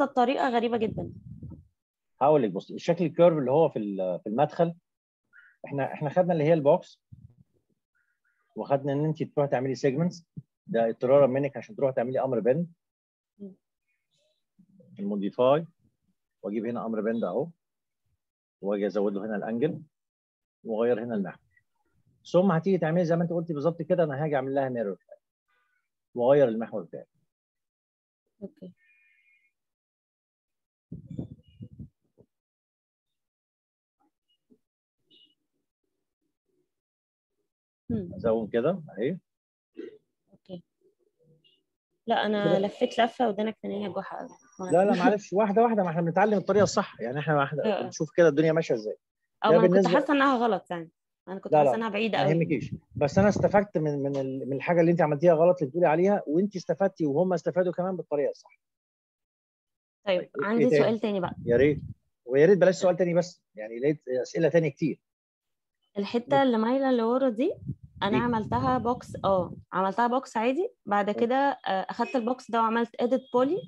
حاطه الطريقة غريبة جدا. هقول لك بصي الشكل ال curve اللي هو في في المدخل إحنا إحنا خدنا اللي هي ال box وخدنا إن انت تروحي تعملي segments ده اضطرارا منك عشان تروحي تعملي أمر bend. ال modify وأجيب هنا أمر bend أهو وأجي أزود له هنا ال angle وأغير هنا المحور. ثم هتيجي تعملي زي ما انت قلتي بالظبط كده أنا هاجي أعمل لها mirror وأغير المحور بتاعي أوكي. ازوم كده؟ أهي. okay. لا أنا لفيت لفة ودنك تاني يا جحا. لا لا معلش واحدة واحدة ما إحنا بنتعلم الطريقة الصح. يعني إحنا آه. إحنا بنشوف كده الدنيا ماشية إزاي. أو ما أنا كنت حاسة إنها غلط يعني. أنا كنت. حاسة إنها بعيدة ما قوي يهمكيش. بس أنا استفدت من من من الحاجة اللي أنت عملتيها غلط اللي بتقولي عليها وأنت استفدتي وهم استفادوا كمان بالطريقة الصح. طيب إيه عندي تاني؟ سؤال تاني بقى. يا ريت. ويا ريت بلاش سؤال تاني بس يعني لقيت أسئلة تانية كتير. الحتة اللي مايله لورا دي أنا دي. عملتها box آه عملتها box عادي. بعد كده آه، أخدت ال box ده وعملت edit poly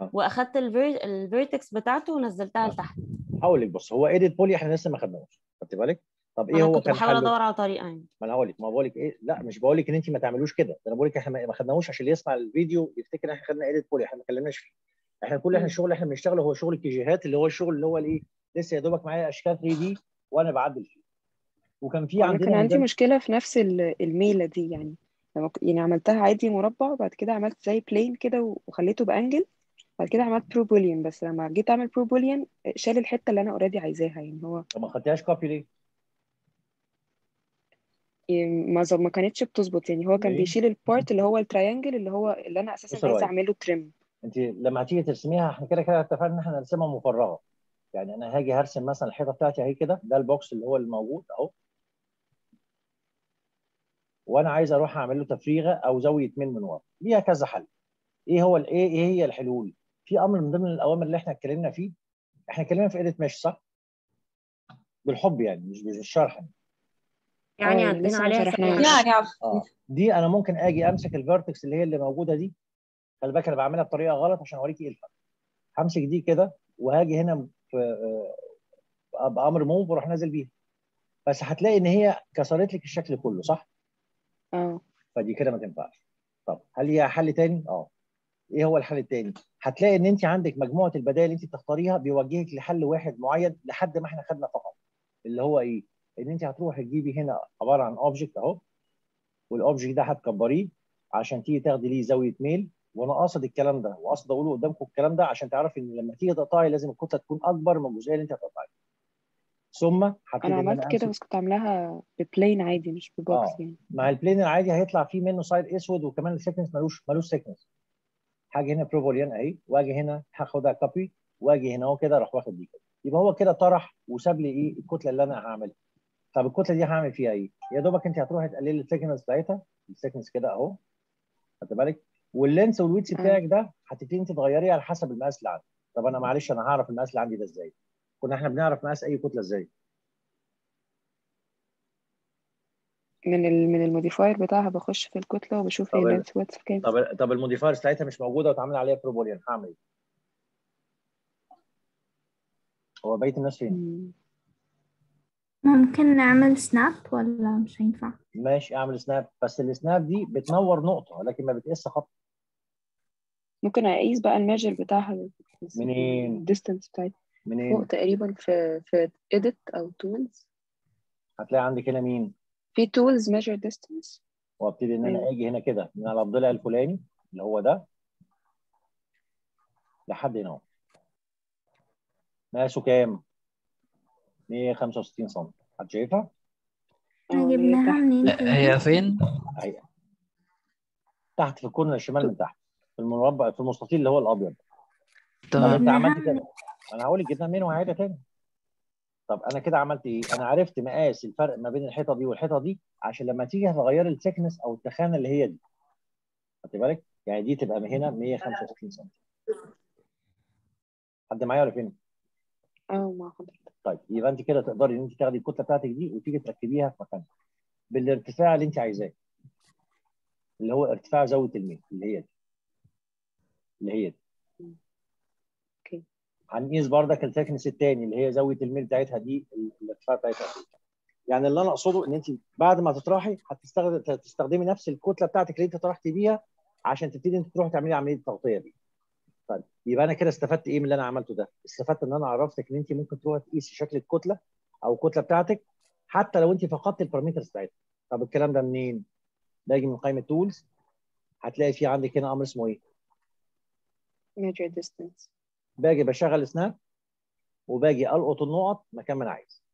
آه. وأخدت ال ver... ال vertex بتاعته ونزلتها آه. لتحت. هقول لك بص هو edit poly إحنا لسه ما خدناهوش خدت بالك؟ طب إيه هو كان بحاول أدور على طريقة يعني. ما أنا هقول لك ما بقول لك إيه لا مش بقول لك إن انت ما تعملوش كده ده أنا بقول لك إحنا ما خدناهوش عشان اللي يسمع الفيديو يفتكر إن إحنا خدنا edit poly إحنا ما اتكلمناش فيه. إحنا كل إحنا. الشغل اللي إحنا بنشتغله هو شغل الكيجيهات اللي هو الشغل اللي هو الإيه لسه يا دوبك معايا أشكال 3 دي وأنا بعدل فيه وكان في انا عندنا كان عندي مشكلة في نفس ال- الميلة دي يعني لما يعني عملتها عادي مربع وبعد كده عملت زي plane كده وخليته ب angle بعد كده عملت pro boolean بس لما جيت أعمل pro boolean شال الحتة اللي أنا already عايزاها يعني هو طب ما خدتهاش copy ليه؟ ما ما كانتش بتظبط يعني هو كان؟ بيشيل ال part اللي هو ال triangle اللي هو اللي أنا أساسا عايزه. أعمله trim انت لما هتيجي ترسميها إحنا كده كده اتفقنا ان إحنا نرسمها مفرغة. يعني أنا هاجي هرسم مثلا الحيطة بتاعتي اهي كده ده ال box اللي هو الموجود اهو. وأنا عايز أروح اعمل له تفريغة أو زاوية من من ورا. ليها كذا حل. إيه هو الايه إيه هي الحلول؟ في أمر من ضمن الاوامر اللي إحنا اتكلمنا فيه. إحنا اتكلمنا في edit ماشي صح؟ بالحب يعني مش بالشرح. يعني. يعني عدينا لسه ما عليها سريعا يعني دي أنا ممكن آجي أمسك ال vertex اللي هي اللي موجودة دي. خلي بالك أنا بعملها بطريقة غلط عشان أوريك إيه الفرق. همسك دي كده وهاجي هنا آه، بامر move وأروح نازل بيها. بس هتلاقي إن هي كسرت لك الشكل كله صح؟ آه. فدي كده ما تنفعش. طب هل ليها حل تاني؟ آه. إيه هو الحل التاني؟ هتلاقي إن أنت عندك مجموعة البدائل اللي أنت بتختاريها بيوجهك لحل واحد معين لحد ما إحنا خدنا فقط اللي هو إيه؟ إن أنت هتروحي تجيبي هنا عبارة عن object أهو. وال object ده هتكبريه عشان تيجي تاخدي ليه زاوية ميل وأنا قاصد الكلام ده وقاصد اقوله قدامكم الكلام ده عشان تعرفي إن لما تيجي تقطعي لازم الكتلة تكون أكبر من الجزئيه اللي أنت هتقطعيها ثم هبتدي أنا إن عملت كده بس كنت عاملاها ب plane عادي مش ب box آه. يعني. مع ال plane العادي هيطلع فيه منه side أسود وكمان ال thickness ملوش ملوش thickness هاجي هنا pro boolean أهي وآجي هنا هاخدها copy وآجي هنا أهو كده أروح واخد دي كده يبقى هو كده طرح وساب لي إيه الكتلة اللي أنا هعملها. طب الكتلة دي هعمل فيها إيه؟ يا دوبك أنت هتروحي تقللي ال thickness بتاعتها ال thickness كده أهو. خدت بالك؟ وال length وال width آه. بتاعك ده هتبتدي انت تغيريه على حسب المقاس اللي عندك طب أنا معلش أنا هعرف المقاس اللي عندي ده إزاي؟ كنا إحنا بنعرف مقاس اي كتلة إزاي؟ من ال من ال modifier بتاعها بخش في الكتلة وبشوف هي طب ال- لينث ويدث كام طب طب ال modifier بتاعتها مش موجودة واتعمل عليها pro boolean هعمل إيه؟ هو بقية الناس فين؟ مم. ممكن نعمل snap ولا مش هينفع ماشي اعمل snap بس ال snap دي بتنور نقطة لكن ما بتقيس خط ممكن أقيس بقى ال measure بتاعها منين؟ ال distance بتاعتها منين؟ فوق تقريبا في في edit أو tools هتلاقي عندك هنا مين؟ في tools measure distance وأبتدي إن أنا أيوة. آجي هنا كده من على الضلع الفلاني اللي هو ده لحد هنا أهو مقاسه كام؟ 165 سم حد شايفها؟ آه هي جبناها تحت منين هي فين؟ اهي تحت في ال corner الشمال من تحت في المربع في المستطيل اللي هو الأبيض. طب تمام أنت عملت كده. أنا هقول لك جبنا منين وهعيدها تاني. طب أنا كده عملت إيه؟ أنا عرفت مقاس الفرق ما بين الحيطة دي والحيطة دي عشان لما تيجي هتغيري ال thickness أو التخانة اللي هي دي. خدت بالك؟ يعني دي تبقى من هنا 165 سم حد معايا ولا فين؟ آه مع حضرتك. طيب يبقى أنت كده تقدري إن أنت تاخدي الكتلة بتاعتك دي وتيجي تركبيها في مكانها. بالارتفاع اللي أنت عايزاه. اللي هو ارتفاع زاوية الميل اللي هي دي. اللي هي دي هنقيس بردك ال thickness الثاني اللي هي زاوية الميل بتاعتها دي الارتفاع بتاعتها يعني اللي أنا أقصده إن أنت بعد ما تطرحي هتستخدم تستخدمي نفس الكتلة بتاعتك اللي أنت طرحتي بيها عشان تبتدي أنت تروحي تعملي عملية التغطية دي. طيب يبقى أنا كده استفدت إيه من اللي أنا عملته ده؟ استفدت إن أنا عرفتك إن أنت ممكن تروحي تقيسي شكل الكتلة أو الكتلة بتاعتك حتى لو أنت فقدت ال parameters بتاعتها. طب الكلام ده منين؟ باجي من قائمة tools هتلاقي في عندك هنا أمر اسمه إيه؟ Measure distance. باجي بشغل snap وباجي ألقط النقط مكان ما أنا عايز.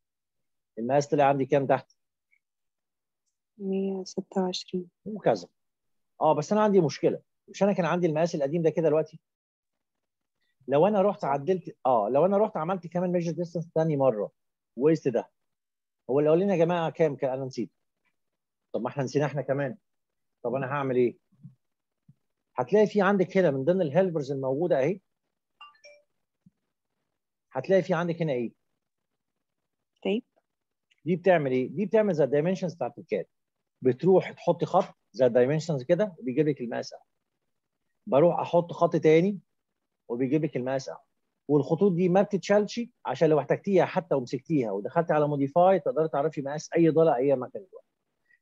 المقاس طلع عندي كام تحت؟ 126 وكذا. آه بس أنا عندي مشكلة. مش أنا كان عندي المقاس القديم ده كده دلوقتي؟ لو أنا رحت عدلت آه لو أنا رحت عملت كمان measure distance ثاني مرة وقست ده هو الاولاني يا جماعة كام؟ كان أنا نسيت. طب ما إحنا نسينا إحنا كمان. طب أنا هعمل إيه؟ هتلاقي في عندك هنا من ضمن ال helpers الموجودة أهي. هتلاقي في عندك هنا إيه؟ طيب دي بتعمل إيه؟ دي بتعمل زي ال dimensions بتاعت ال CAD بتروح تحط خط زي ال dimensions كده وبيجيب لك المقاس أهو. بروح أحط خط تاني وبيجيب لك المقاس أهو. والخطوط دي ما بتتشالش عشان لو احتجتيها حتى ومسكتيها ودخلت على modify تقدري تعرفي مقاس أي ضلع أي مكان دلوقتي.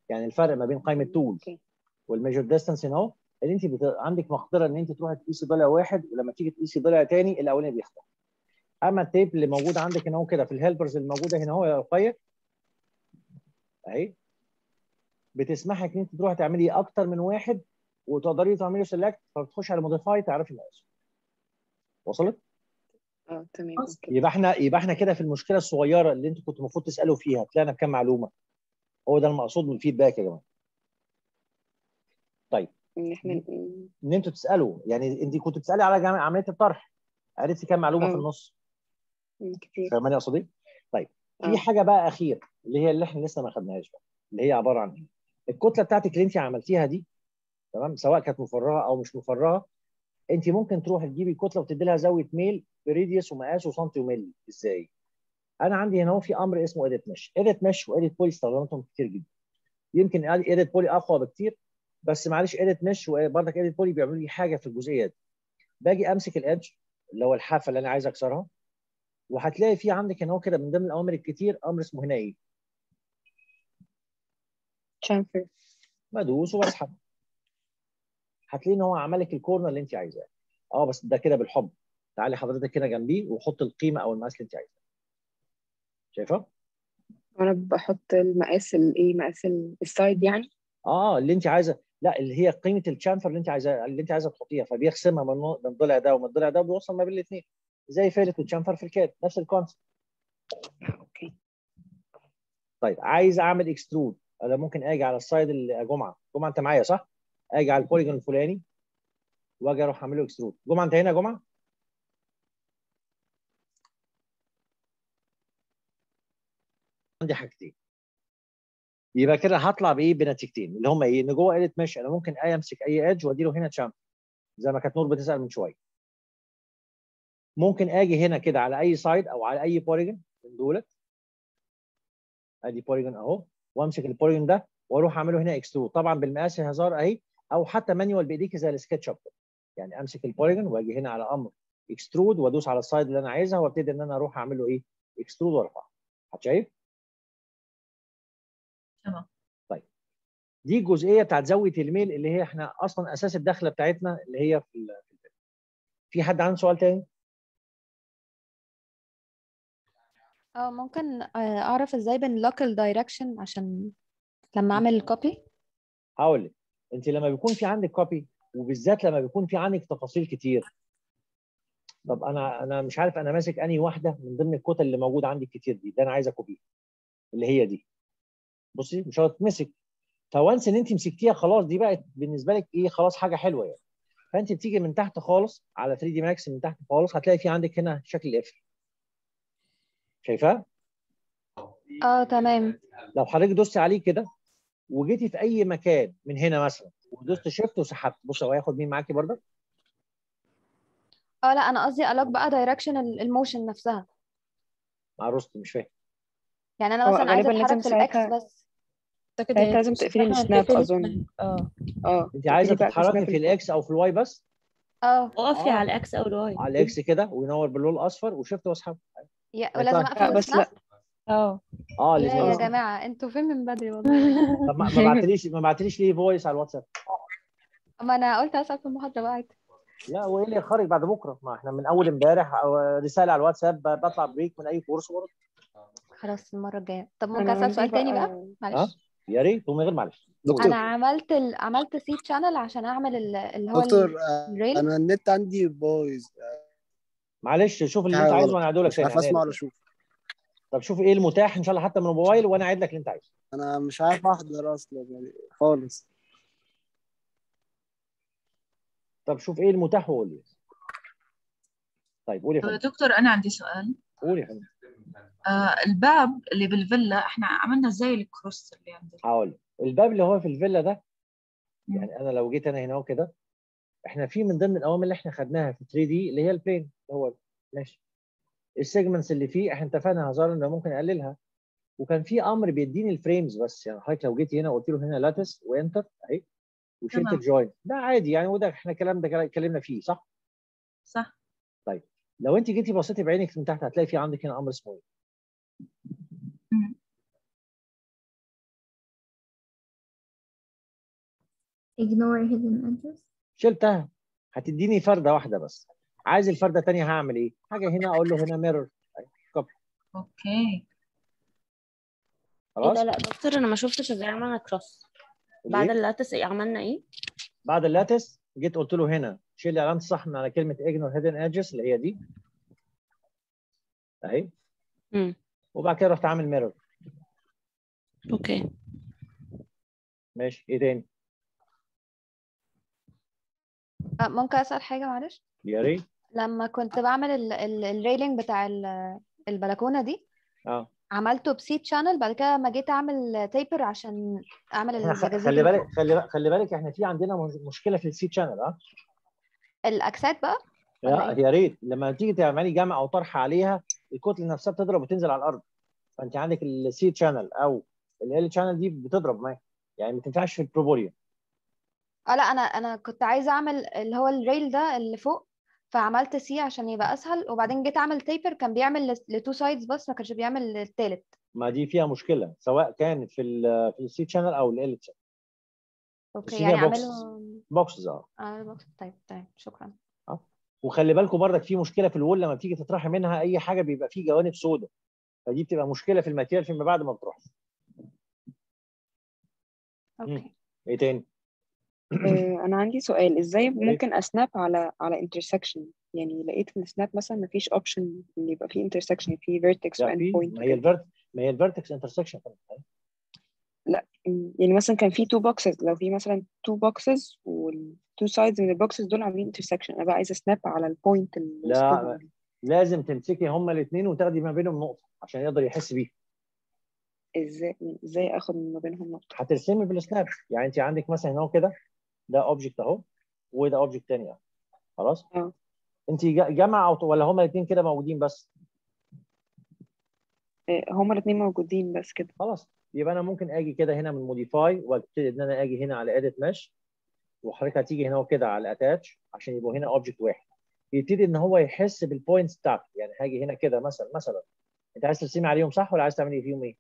يعني الفرق ما بين قائمة okay. وال measure distance هنا أهو. ان انت بت... عندك مقدرة ان انت تروحي تقيسي ضلع واحد ولما تيجي تقيسي ضلع تاني الاولاني بيختفي. أما ال tape اللي موجود عندك هنا أهو كده في ال helpers الموجوده هنا أهو يا رقيه أهي بتسمحك إن انت تروحي تعملي أكتر من واحد وتقدري تعملي select فبتخش على modify تعرفي مقاسه. وصلت؟ آه تمام يبقى إحنا يبقى إحنا كده في المشكلة الصغيرة اللي أنتوا كنتوا المفروض تسألوا فيها طلعنا بكام معلومة؟ هو ده المقصود من ال feedback يا جماعة. طيب إن إحنا إن أنتوا تسألوا يعني انت كنت بتسألي على عملية الطرح عرفتي كام معلومة في آه. النص كتير فاهماني اقصد إيه؟ طيب في آه. حاجة بقى أخيرة اللي هي اللي إحنا لسه ما خدناهاش بقى اللي هي عبارة عن إيه؟ الكتلة بتاعتك اللي انت عملتيها دي تمام سواء كانت مفرغه أو مش مفرغه انت ممكن تروحي تجيبي الكتله وتدي لها زاوية ميل ب radius ومقاس وسنتي وملي إزاي؟ أنا عندي هنا في أمر اسمه edit mesh edit mesh و edit poly استخدمتهم كتير جدا يمكن edit poly أقوى بكتير بس معلش edit mesh وبرضك edit poly بيعملوا لي حاجة في الجزئية دي. باجي أمسك ال edge اللي هو الحافة اللي أنا عايز أكسرها وهتلاقي في عندك هنا هو كده من ضمن الأوامر الكتير أمر اسمه هنا إيه؟ chamfer بدوس واسحب هتلاقي إن هو عمل لك الكورنر اللي أنت عايزاه. آه بس ده كده بالحب. تعالي حضرتك هنا جنبيه وحط القيمة أو المقاس اللي أنت عايزاه. شايفة؟ وأنا بحط المقاس الايه مقاس ال- السايد يعني؟ آه اللي أنت عايزة. لا اللي هي قيمة الشامفر اللي انت عايزاه اللي انت عايزة تحطيها فبيقسمها من من الضلع ده ومن الضلع ده وبيوصل ما بين الاثنين زي fillet وال chamfer في ال CAD نفس ال concept. okay. طيب عايز أعمل extrude. أنا ممكن آجي على ال side اللي جمعة. جمعة أنت معايا صح؟ آجي على ال polygon الفلاني وأجي أروح اعمل له extrude. جمعة أنت هنا يا جمعة؟ عندي حاجتين. يبقى كده هطلع بإيه بنتيجتين؟ اللي هم إيه؟ إن جوه قاله ماشي أنا ممكن آجي أمسك أي edge وادي له هنا chamfer زي ما كانت نور بتسأل من شوية. ممكن آجي هنا كده على أي side أو على أي polygon من دولت. أدي polygon أهو وأمسك ال polygon ده وأروح أعمله هنا extrude طبعا بالمقاس الهزار أهي أو حتى manual بإيديك زي ال SketchUp يعني أمسك ال polygon وأجي هنا على أمر extrude وأدوس على ال side اللي أنا عايزها وأبتدي إن أنا أروح اعمل له إيه؟ extrude وأرفعه. شايف؟ تمام. دي الجزئيه بتاعت زاوية الميل اللي هي إحنا أصلا أساس الدخلة بتاعتنا اللي هي في ال- في الفيلم. في حد عنده سؤال تاني؟ آه ممكن آه، أعرف إزاي بن lock ال direction عشان لما أعمل ال copy هقول لك. أنت لما بيكون في عندك copy وبالذات لما بيكون في عندك تفاصيل كتير. طب أنا أنا مش عارف أنا ماسك أنهي واحدة من ضمن الكتل اللي موجودة عندي كتير دي. ده أنا عايز أ copy ها. اللي هي دي. بصي مش هتتمسك ف once إن أنت مسكتيها خلاص دي بقت بالنسبة لك إيه خلاص حاجة حلوة يعني. فأنت بتيجي من تحت خالص على 3D Max من تحت خالص هتلاقي في عندك هنا شكل القفل شايفاه؟ آه تمام. لو حضرتك دوست عليه كده وجيتي في أي مكان من هنا مثلا ودوست shift وسحبت بص هو هياخد مين معاكي برضك آه لا أنا قصدي أ lock بقى direction ال motion نفسها. مع روست مش فاهم. يعني أنا مثلا عايزة أتحرك في الاكس بس. أعتقد ساعتها هي لازم تقفلي السناب أظن. السناب. آه. أنت عايزة تتحركي في. الإكس أو في الواي بس؟ آه. اقفي آه. على الإكس أو الواي. على الإكس كده وينور باللون الأصفر وشفت واسحب يا ما ولازم أقفل بس لا. آه. آه يا لازم يا يسحب. جماعة أنتوا فين من بدري والله؟ طب ما بعتليش ما بعتليش ليه فويس على الواتساب. ما أنا قلت اسال في المحاضرة بقى عادي. لا وإيه اللي خارج بعد بكرة؟ ما إحنا من أول امبارح أو رسالة على الواتساب ب- بطلع بريك من أي كورس. ورد خلاص المرة الجاية. طب ممكن أسأل سؤال تاني بقى. معلش. يا ريت ومن غير معلش. دكتور. أنا عملت ال... عملت C channel عشان أعمل ال- اللي هو دكتور آه، ال rail. أنا النت عندي بايظ. معلش شوف اللي أنت عايزه وأنا هعيده لك مش تاني عارف أسمع ولا. أشوف. طب شوف إيه المتاح إن شاء الله حتى من الموبايل وأنا أعيد لك اللي أنت عايزه. أنا مش عارف أحضر أصلا يعني خالص. طب شوف إيه المتاح وقول لي. طيب قول يا فندم. دكتور أنا عندي سؤال. قول يا فندم. آه الباب اللي بالفيلا إحنا عملنا زي الكروس اللي عندنا هقول. الباب اللي هو في الفيلا ده. يعني أنا لو جيت أنا هنا وكده إحنا في من ضمن الأوامر اللي إحنا خدناها في 3 دي اللي هي البلين اللي هو ماشي السيجمنتس اللي فيه إحنا اتفقنا هزار ان ممكن أقللها وكان في أمر بيديني الفريمز بس يعني حضرتك لو جيت هنا وقلت له هنا لاتس وانتر أهي وشلت. الجوين ده عادي يعني وده إحنا الكلام ده اتكلمنا فيه صح؟ صح لو أنت جيتي بصيتي بعينك من تحت هتلاقي في عندك هنا أمر اسمه ignore hidden edges شلتها. هتديني فرده واحدة بس. عايز الفرده الثانية هعمل إيه؟ حاجة هنا أقول له هنا ميرور أوكي. إيه خلاص؟ ده؟ لا دكتور أنا ما شفتش إزاي عملنا cross بعد؟ ال lattice إيه؟ عملنا إيه؟ بعد ال lattice جيت قلت له هنا. شيل لي علامه صح من على كلمة ignore hidden edges اللي هي دي. أهي. امم وبعد كده رحت عامل mirror okay. ماشي. إيه تاني؟ آه، ممكن أسأل حاجة معلش؟ يا ريت. لما كنت بعمل ال... ال... ال railing بتاع ال... البلكونة دي آه. عملته ب C channel بعد كده لما جيت أعمل taper عشان أعمل خلي بالك. خلي بالك خلي بالك إحنا في عندنا مش- مشكلة في ال C channel آه. الأكسات بقى؟ لا إيه؟ يا ريت. لما تيجي تعملي جمع أو طرح عليها الكتلة نفسها بتضرب وتنزل على الأرض. فانت عندك ال C channel أو L channel دي بتضرب معاك يعني ما تنفعش في ال ProBoolean. آه لا أنا أنا كنت عايزة أعمل اللي هو ال rail ده اللي فوق فعملت C عشان يبقى أسهل. وبعدين جيت أعمل taper كان بيعمل ل two sides بس ما كانش بيعمل للتالت ما دي فيها مشكلة سواء كانت في ال في ال C channel أو L channel okay يعني. اعمله boxes آه. box طيب طيب شكرا. وخلي بالكم برضك في مشكلة في ال wall لما بتيجي تطرحي منها أي حاجة بيبقى فيه جوانب سوداء. فدي بتبقى مشكلة في ال material فيما بعد ما بتروح. okay. إيه تاني؟ آه، أنا عندي سؤال إزاي ريت. ممكن أ snap على على intersection يعني لقيت في ال snap مثلا مفيش option إن يبقى فيه intersection فيه vertex لا و endpoint ما هي ال vert ما هي ال vertex intersection يعني مثلا كان في two boxes لو في مثلا two boxes وال two sides من ال boxes دول عاملين intersection أنا بقى عايزه snap على ال point لا،. لازم تمسكي هما الاثنين وتاخدي ما بينهم نقطة عشان يقدر يحس بيها. إزاي إزاي أخد ما بينهم نقطة؟ هترسمي بال snap. يعني أنت عندك مثلا هنا كده ده object اهو وده object تاني اهو خلاص؟ آه. انت جمع أو ولا هما الاثنين كده موجودين بس؟ آه، هما الاثنين موجودين بس كده. خلاص. يبقى أنا ممكن آجي كده هنا من modify وأبتدي إن أنا آجي هنا على edit mesh وحضرتك هتيجي هنا كده على attach عشان يبقوا هنا object واحد. يبتدي إن هو يحس بال points بتاعته. يعني هاجي هنا كده مثلا مثلا. أنت عايز ترسمي عليهم صح ولا عايز تعملي فيهم إيه؟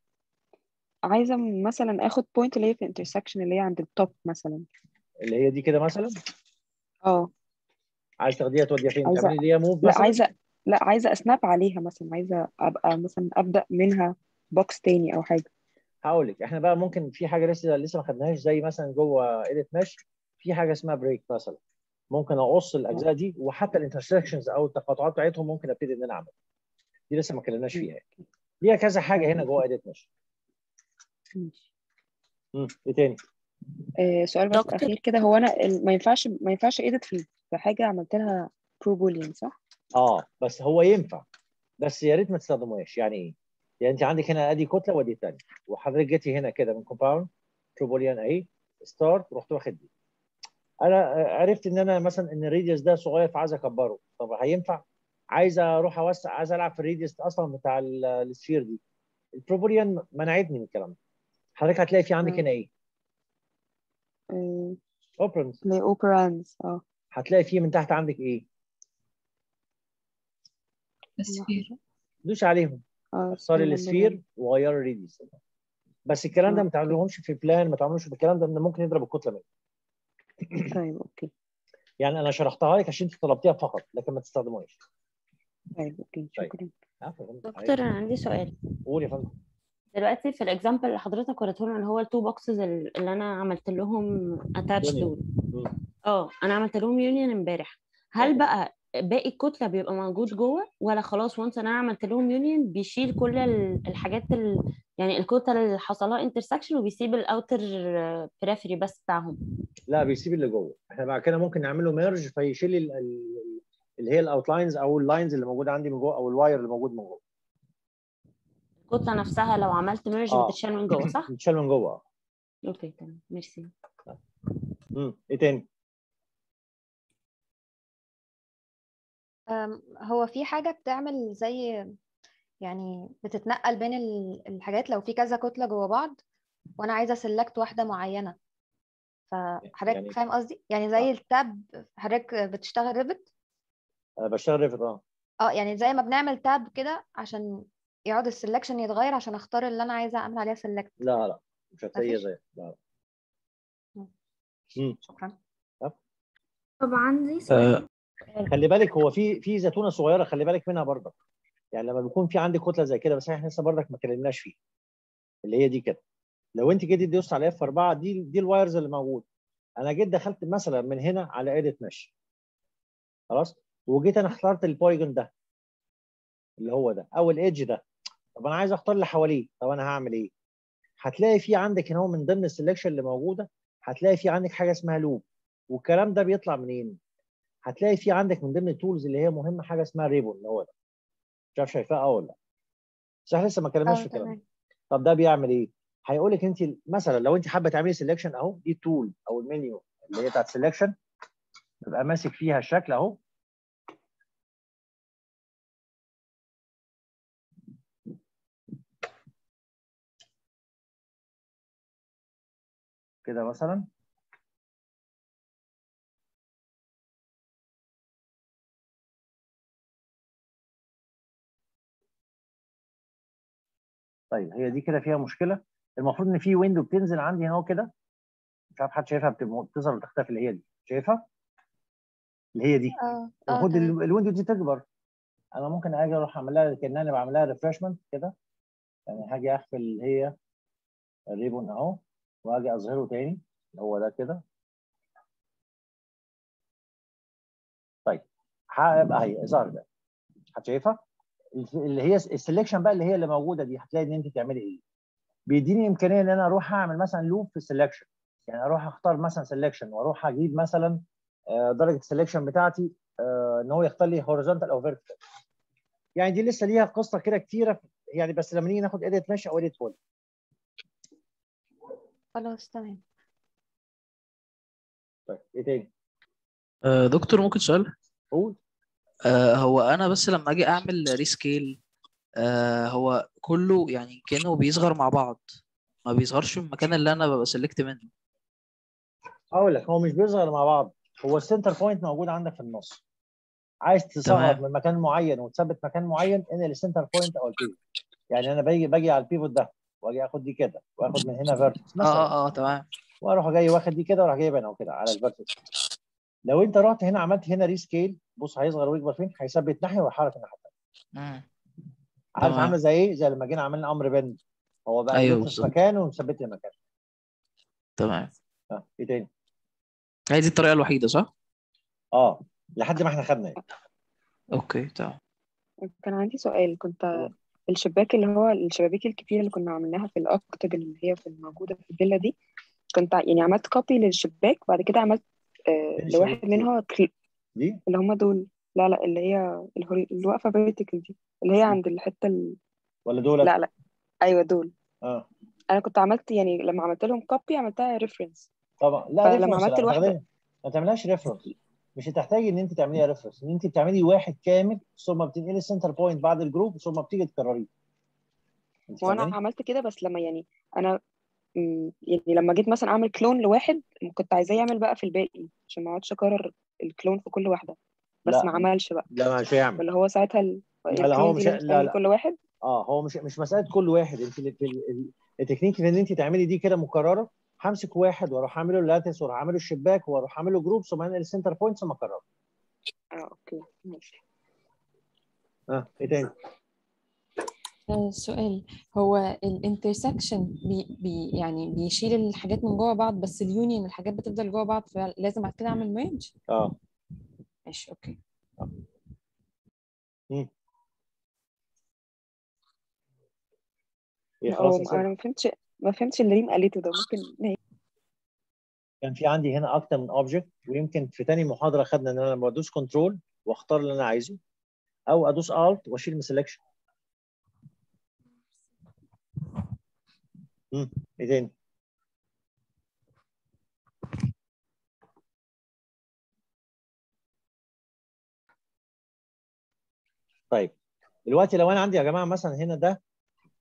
عايزة مثلا آخد point اللي هي في ال intersection اللي هي عند ال top مثلا. اللي هي دي كده مثلا؟ آه. عايز تاخديها توديها فين؟ عايزة- تعملي ليها move لا مثلا؟ عايزه لا عايزة ا snap عليها مثلا عايزة أبقى مثلا أبدأ منها box تاني أو حاجة. هقول لك إحنا بقى ممكن في حاجة لسه لسه ما خدناهاش زي مثلا جوه edit mesh في حاجة اسمها break مثلا. ممكن أقص الأجزاء دي وحتى ال intersections أو التقاطعات بتاعتهم ممكن أبتدي إن أنا أعملها. دي لسه ما اتكلمناش فيها ليها كذا حاجة هنا جوه edit mesh ماشي. إيه تاني؟ آه سؤال بس دكتور. أخير كده هو أنا ما ينفعش ما ينفعش edit في في حاجة عملت لها ProBoolean صح آه بس هو ينفع بس يا ريت ما تستخدموهاش يعني إيه؟ يعني أنت عندك هنا أدي كتلة وأدي الثانية وحضرتك جيتي هنا كده من compound ProBoolean اهي start ورحت واخد دي أنا عرفت إن أنا مثلا إن ال radius ده صغير فعايز أكبره طب هينفع؟ عايز أروح اوسع عايز ألعب في الريديوس أصلا بتاع ال- السفير دي البروبوليان منعتني من الكلام ده حضرتك هتلاقي في عندك. هنا إيه؟ آه اوبرنز اللي اوبرانز آه. هتلاقي فيه من تحت عندك إيه؟ السفير. دوس عليهم. آه اختاري استنى السفير وغيري الريديوس بس الكلام ده ما تعملوهمش في بلان ما تعملوش بالكلام ده ممكن يضرب الكتلة منك. طيب أوكي. يعني أنا شرحتها لك عشان أنت طلبتيها فقط لكن ما تستخدموهاش طيب okay. طيب. شكرا. دكتور أنا عندي سؤال. قول يا فندم. دلوقتي في ال example اللي حضرتك وريته لنا اللي هو ال two boxes اللي أنا عملت لهم attach. دول. آه أنا عملت لهم union امبارح هل. بقى باقي الكتلة بيبقى موجود جوه ولا خلاص once أنا عملت لهم union بيشيل كل ال- الحاجات ال... يعني الكتل اللي حصل لها intersection وبيسيب ال outer periphery بس بتاعهم لا بيسيب اللي جوه إحنا بعد كده ممكن نعمله merge فيشيل ال- ال- اللي هي ال outlines أو ال lines اللي موجودة عندي من جوه أو ال wire اللي موجود من جوه الكتله نفسها لو عملت merge آه. بتتشال من جوه صح؟ بتشال من جوه. okay تمام. fr: merci. امم إيه تاني؟ هو في حاجة بتعمل زي يعني بتتنقل بين ال- الحاجات لو في كذا كتلة جوا بعض وأنا عايزة أ select واحدة معينة. فحضرتك يعني- فاهم قصدي؟ يعني زي ال tab حضرتك بتشتغل Revit أنا بشتغل Revit آه. آه يعني زي ما بنعمل tab كده عشان يقعد ال selection يتغير عشان أختار اللي أنا عايزة أعمل عليها select. لا لا مش هتلاقيها مفيش؟ زي لا. لا. شكرا. طب. عندي سؤال. آه، خلي بالك هو في في زيتونة صغيرة خلي بالك منها برضك يعني لما بيكون في عندك كتلة زي كده بس إحنا لسه برضك ما اتكلمناش فيها. اللي هي دي كده. لو أنت جيتي دوست على F 4 دي دي ال wires اللي موجود أنا جيت دخلت مثلا من هنا على edit مش خلاص؟ وجيت أنا اخترت ال polygon ده. اللي هو ده. أو ال edge ده. طب أنا عايز أختار اللي حواليه. طب أنا هعمل إيه؟ هتلاقي في عندك هنا هو من ضمن ال selection اللي موجودة هتلاقي في عندك حاجة اسمها loop. والكلام ده بيطلع منين؟ هتلاقي في عندك من ضمن ال tools اللي هي مهمة حاجة اسمها ribbon اللي هو ده. مش عارف شايفاه آه ولا؟ لا بس إحنا لسه ما اتكلمناش آه في الكلام طب ده بيعمل إيه؟ هيقول لك أنت مثلا لو أنت حابة تعملي سelection أهو دي التول أو المنيو اللي هي بتاعت سelection تبقى ماسك فيها الشكل أهو. كده مثلا. طيب هي دي كده فيها مشكلة. المفروض إن في window بتنزل عندي هنا أهو كده. مش عارف حد شايفها بتظهر وتختفي اللي هي دي. شايفها؟ اللي هي دي. آه آه المفروض ال window دي تكبر. أنا ممكن آجي أروح أعمل لها كان أنا بعمل لها refreshment كده. يعني هاجي اخفي اللي هي ال ribbon أهو. وأجي أظهره تاني هو ده كده. طيب هيبقى هي ظهر ده. هتشايفها اللي هي ال selection بقى اللي هي اللي موجودة دي هتلاقي إن أنت تعملي إيه. بيديني إمكانية إن أنا أروح أعمل مثلا loop في ال selection يعني أروح أختار مثلا selection وأروح أجيب مثلا آه، درجة ال selection بتاعتي آه، إن هو يختار لي horizontal أو vertical يعني دي لسه ليها قصة كده كتيرة يعني بس لما نيجي ناخد edit ماشي أو edit poly خلاص تمام. طيب إيه تاني؟ آه، دكتور ممكن سؤال؟ قول. آه، هو أنا بس لما أجي أعمل rescale آه، هو كله يعني كأنه بيصغر مع بعض ما بيظهرش في المكان اللي أنا ببقى select منه. أقول لك هو مش بيظهر مع بعض هو ال center point موجود عندك في النص. عايز تصغر. من مكان معين وتثبت مكان معين إن ال center point أو ال pivot يعني أنا باجي باجي على ال pivot ده. واجي آخد دي كده وآخد من هنا vertex آه مثلا. آه آه تمام. وأروح جاي واخد دي كده وأروح جايب هنا كده على ال vertex لو أنت رحت هنا عملت هنا rescale بص هيصغر ويكبر فين؟ هيثبت ناحية ويحرك الناحية الثانية. عارف. عامله زي إيه؟ زي لما جينا عملنا أمر bend هو بقى يلف في. مكانه ومثبت لي مكانه. تمام. آه إيه تاني؟ هي دي الطريقة الوحيدة صح؟ آه لحد ما إحنا خدنا يعني. okay تمام. كان عندي سؤال كنت الشباك اللي هو الشبابيك الكتير اللي كنا عملناها في الأكتب اللي هي في الموجودة في الفيلا دي كنت يعني عملت copy للشباك بعد كده عملت آه لواحد منها دي؟ اللي هم دول. لا لا اللي هي ال hori... اللي واقفة vertical دي اللي هي عند الحتة ال... ولا دول لا لا. أيوة دول. آه. أنا كنت عملت يعني لما عملت لهم copy عملتها reference طبعا. لا فلما reference عملت الواحدة ما تعملهاش reference مش هتحتاجي إن أنت تعمليها reference إن أنت بتعملي واحد كامل ثم بتنقلي ال center point بعد ال group ثم بتيجي تكرريه. وأنا؟ عملت كده بس لما يعني أنا يعني لما جيت مثلا أعمل clone لواحد كنت عايزاه يعمل بقى في الباقي عشان ما اقعدش أكرر ال clone في كل واحدة. بس لا. ما عملش بقى. لا مش هيعمل. ولا هو ساعتها ال- لا لا هو مش لا لا. كل واحد؟ آه هو مش مش مسألة كل واحد. أنت التكنيك إن أنت تعملي دي كده مكررة همسك واحد وأروح اعمله ال lattice وأروح اعمله الشباك وأروح اعمله groups وبعدين ال center points ثم أكرره. آه okay ماشي. آه إيه تاني؟ آه، سؤال. هو ال intersection بي بي يعني بيشيل الحاجات من جوه بعض بس ال union الحاجات بتفضل جوه بعض فلازم بعد كده أعمل merge آه. ماشي okay. مم. إيه لا، خلاص؟ أنا ما فهمتش. ما فهمتش اللي ريم قالته ده ممكن كان في عندي هنا أكتر من object ويمكن في تاني محاضرة خدنا إن أنا لما بدوس control وأختار اللي أنا عايزه أو أدوس alt وأشيل من selection امم إيه تاني؟ طيب دلوقتي لو أنا عندي يا جماعة مثلا هنا ده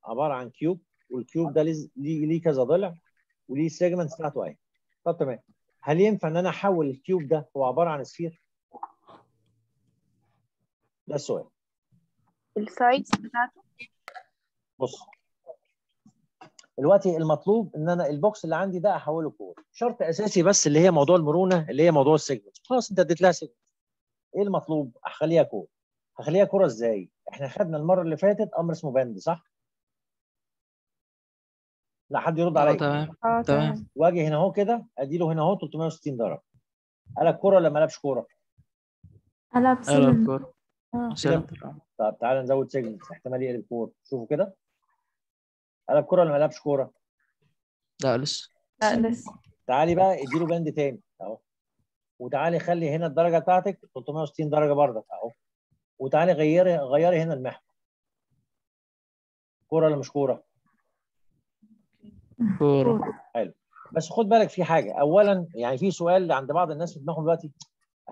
عبارة عن cube وال cube ده ليه ليه كذا ضلع وليه ال segment بتاعته أهي. طب تمام. هل ينفع إن أنا أحول ال cube ده؟ هو عبارة عن sphere؟ ده السؤال. ال sides بتاعته؟ بص. دلوقتي المطلوب إن أنا ال box اللي عندي ده أحوله كورة شرط أساسي بس اللي هي موضوع المرونة اللي هي موضوع ال segment خلاص أنت اديت لها segment إيه المطلوب؟ أخليها كورة هخليها كورة إزاي؟ إحنا خدنا المرة اللي فاتت أمر اسمه bend صح؟ لا حد يرد آه عليا. تمام آه تمام. واجي هنا اهو كده ادي له هنا اهو 360 درجة. قلب كورة ولا ما قلبش كورة؟ قلب قلب آه. طب تعالى نزود سيجمنت احتمال يقلب كورة. شوفوا كده. قلب كورة ولا ما قلبش كورة؟ لا لسه. لا لسه. تعالي بقى اديله بند تاني اهو. وتعالي خلي هنا الدرجة بتاعتك 360 درجة بردك اهو. وتعالي غيري غيري هنا المحور. كورة ولا مش كورة؟ كورة حلو. بس خد بالك في حاجة. اولا يعني في سؤال عند بعض الناس في دماغهم دلوقتي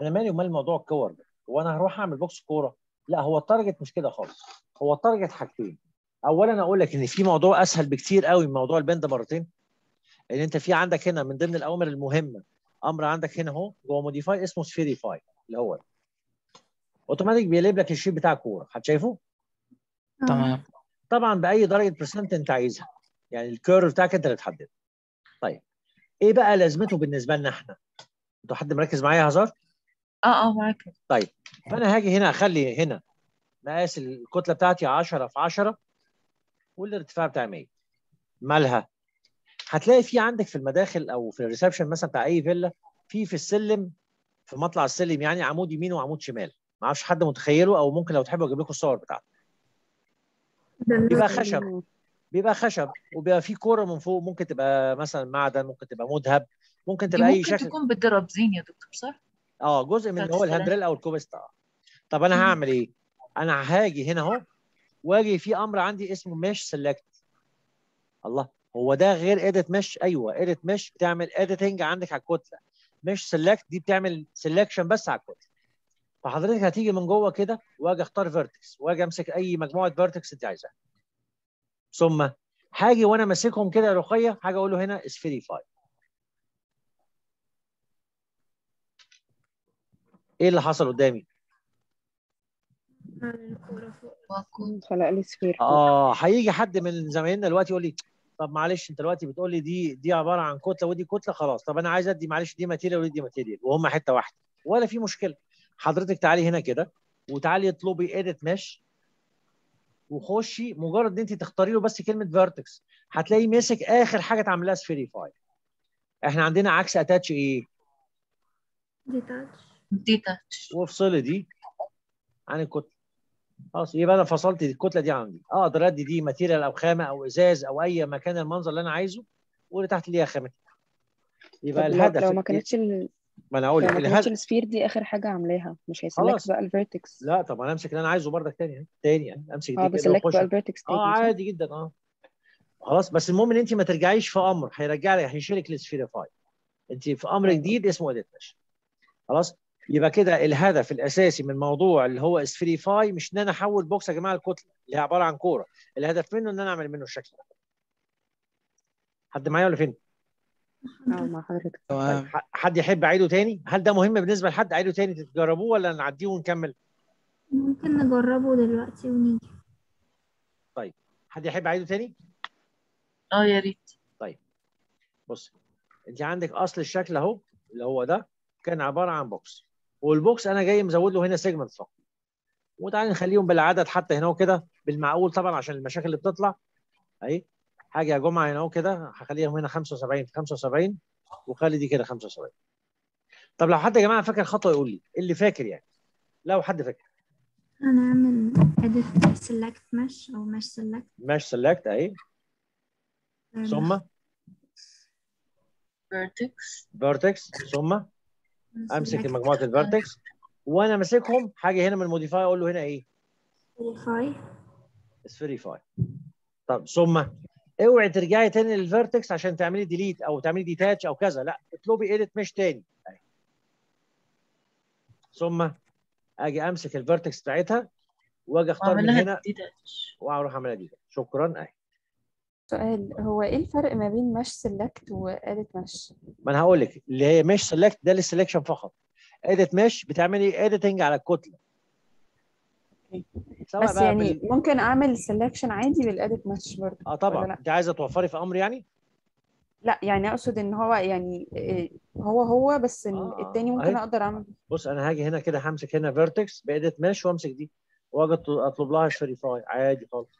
أنا مالي ومال موضوع الكورة ده؟ هو أنا هروح أعمل box كورة؟ لا هو ال target مش كده خالص. هو ال target حاجتين. اولا أقول لك إن في موضوع أسهل بكتير قوي من موضوع ال bend مرتين. إن أنت في عندك هنا من ضمن الأوامر المهمة أمر عندك هنا أهو جوه modify اسمه spherify اللي هو. اوتوماتيك بيقلب لك ال shape بتاع الكورة. حد شايفه؟ تمام. طبعا بأي درجة percent أنت عايزها. يعني ال curve بتاعك انت اللي تحدده. طيب إيه بقى لازمته بالنسبة لنا إحنا؟ أنتوا حد مركز معايا يا هزار؟ آه آه معاك. طيب فأنا هاجي هنا أخلي هنا مقاس الكتلة بتاعتي 10 في 10 والارتفاع بتاعي 100 مالها؟ هتلاقي في عندك في المداخل أو في ال reception مثلا بتاع أي فيلا في في السلم في مطلع السلم يعني عمود يمين وعمود شمال. ما أعرفش حد متخيله أو ممكن لو تحبوا أجيب لكم الصور بتاعته. بيبقى خشب. بيبقى خشب وبيبقى في كورة من فوق ممكن تبقى مثلا معدن ممكن تبقى مذهب ممكن تبقى أي ممكن شكل تكون بالدرابزين يا دكتور صح؟ آه جزء من هو. ال handrail أو الكوبست آه طب أنا. هعمل إيه؟ أنا هاجي هنا أهو وأجي في أمر عندي اسمه mesh select الله هو ده غير edit mesh أيوه edit mesh بتعمل editing عندك على الكتلة mesh select دي بتعمل selection بس على الكتلة فحضرتك هتيجي من جوه كده وأجي أختار vertex وأجي أمسك أي مجموعة vertex أنت عايزها ثم هاجي وأنا ماسكهم كده يا رقية هاجي أقول له هنا spherify إيه اللي حصل قدامي؟ خلق لي sphere آه هيجي حد من زمايلنا دلوقتي يقول لي طب معلش انت دلوقتي بتقول لي دي دي عبارة عن كتلة ودي كتلة خلاص. طب أنا عايز ادي معلش دي material ودي material وهم حتة واحدة. ولا في مشكلة. حضرتك تعالي هنا كده وتعالي اطلبي edit mesh وخشي مجرد إن أنت تختاري له بس كلمة vertex هتلاقيه ماسك آخر حاجة تعملها spherify إحنا عندنا عكس attach إيه detach detach وافصلي دي. عن الكتله خلاص يبقى أنا فصلت الكتلة دي عندي. أقدر أدي دي material أو خامة أو إزاز أو أي مكان المنظر اللي أنا عايزه واللي تحت ليها خامتها يبقى الهدف لو ما كانتش ال... ما أنا أقول لو لك الهدف ال sphere دي آخر حاجة عاملاها مش هي select خلاص. بقى ال vertex لا طب أنا أمسك اللي أنا عايزه بردك تاني يعني. تاني يعني أمسك آه ب select بقى ال vertex تاني آه؟ عادي جدا آه خلاص بس المهم إن أنت ما ترجعيش في أمر هيرجع لك هيشيلك لل spherify أنت في أمر أيوة. جديد اسمه edit mesh خلاص يبقى كده الهدف الأساسي من موضوع اللي هو spherify مش إن أنا أحول box يا جماعة الكتله اللي هي عبارة عن كورة الهدف منه إن أنا أعمل منه الشكل ده حد معايا ولا فين؟ آه مع حضرتك. طيب. حد يحب اعيده تاني؟ هل ده مهم بالنسبة لحد؟ اعيده تاني تجربوه ولا نعديه ونكمل؟ ممكن نجربه دلوقتي ونيجي. طيب. حد يحب اعيده تاني؟ آه يا ريت. طيب. بص انت عندك أصل الشكل أهو اللي هو ده كان عبارة عن box وال box أنا جاي مزود له هنا segment فقط. وتعالى نخليهم بالعدد حتى هنا وكده بالمعقول طبعا عشان المشاكل اللي بتطلع. أهي. حاجة يا جمعة هنا وكده هخليهم هنا 75 في 75 وخلي دي كده 75 طب لو حد يا جماعة فاكر خطوة يقول لي اللي فاكر يعني؟ لو حد فاكر. هنعمل edit select mesh أو mesh select. mesh select أهي. ثم؟ Vertex. vertex ثم؟ أمسك مجموعه ال vertex وأنا ماسكهم حاجة هنا من ال modify أقول له هنا إيه؟ Spherify. spherify طب ثم؟ اوعي ترجعي تاني لل vertex عشان تعملي delete أو تعملي detach أو كذا. لا اطلبي edit mesh تاني. ثم أجي أمسك ال vertex بتاعتها وأجي أختار من هنا. وأروح أعملها دي شكرا. اهي سؤال هو إيه الفرق ما بين mesh select و edit mesh ما أنا هقول لك اللي هي mesh select ده لل selection فقط. edit mesh بتعملي editing على الكتله سواء بس بقى يعني بال... ممكن أعمل selection عادي بال edit mesh برضه آه طبعا. انت عايزة توفري في أمر يعني؟ لأ يعني أقصد إن هو يعني إيه، هو هو بس آه، التاني آه، ممكن أهي. أقدر أعمل. بص أنا هاجي هنا كده همسك هنا vertex ب edit mesh وأمسك دي وأجي أطلب لها spherify عادي خالص.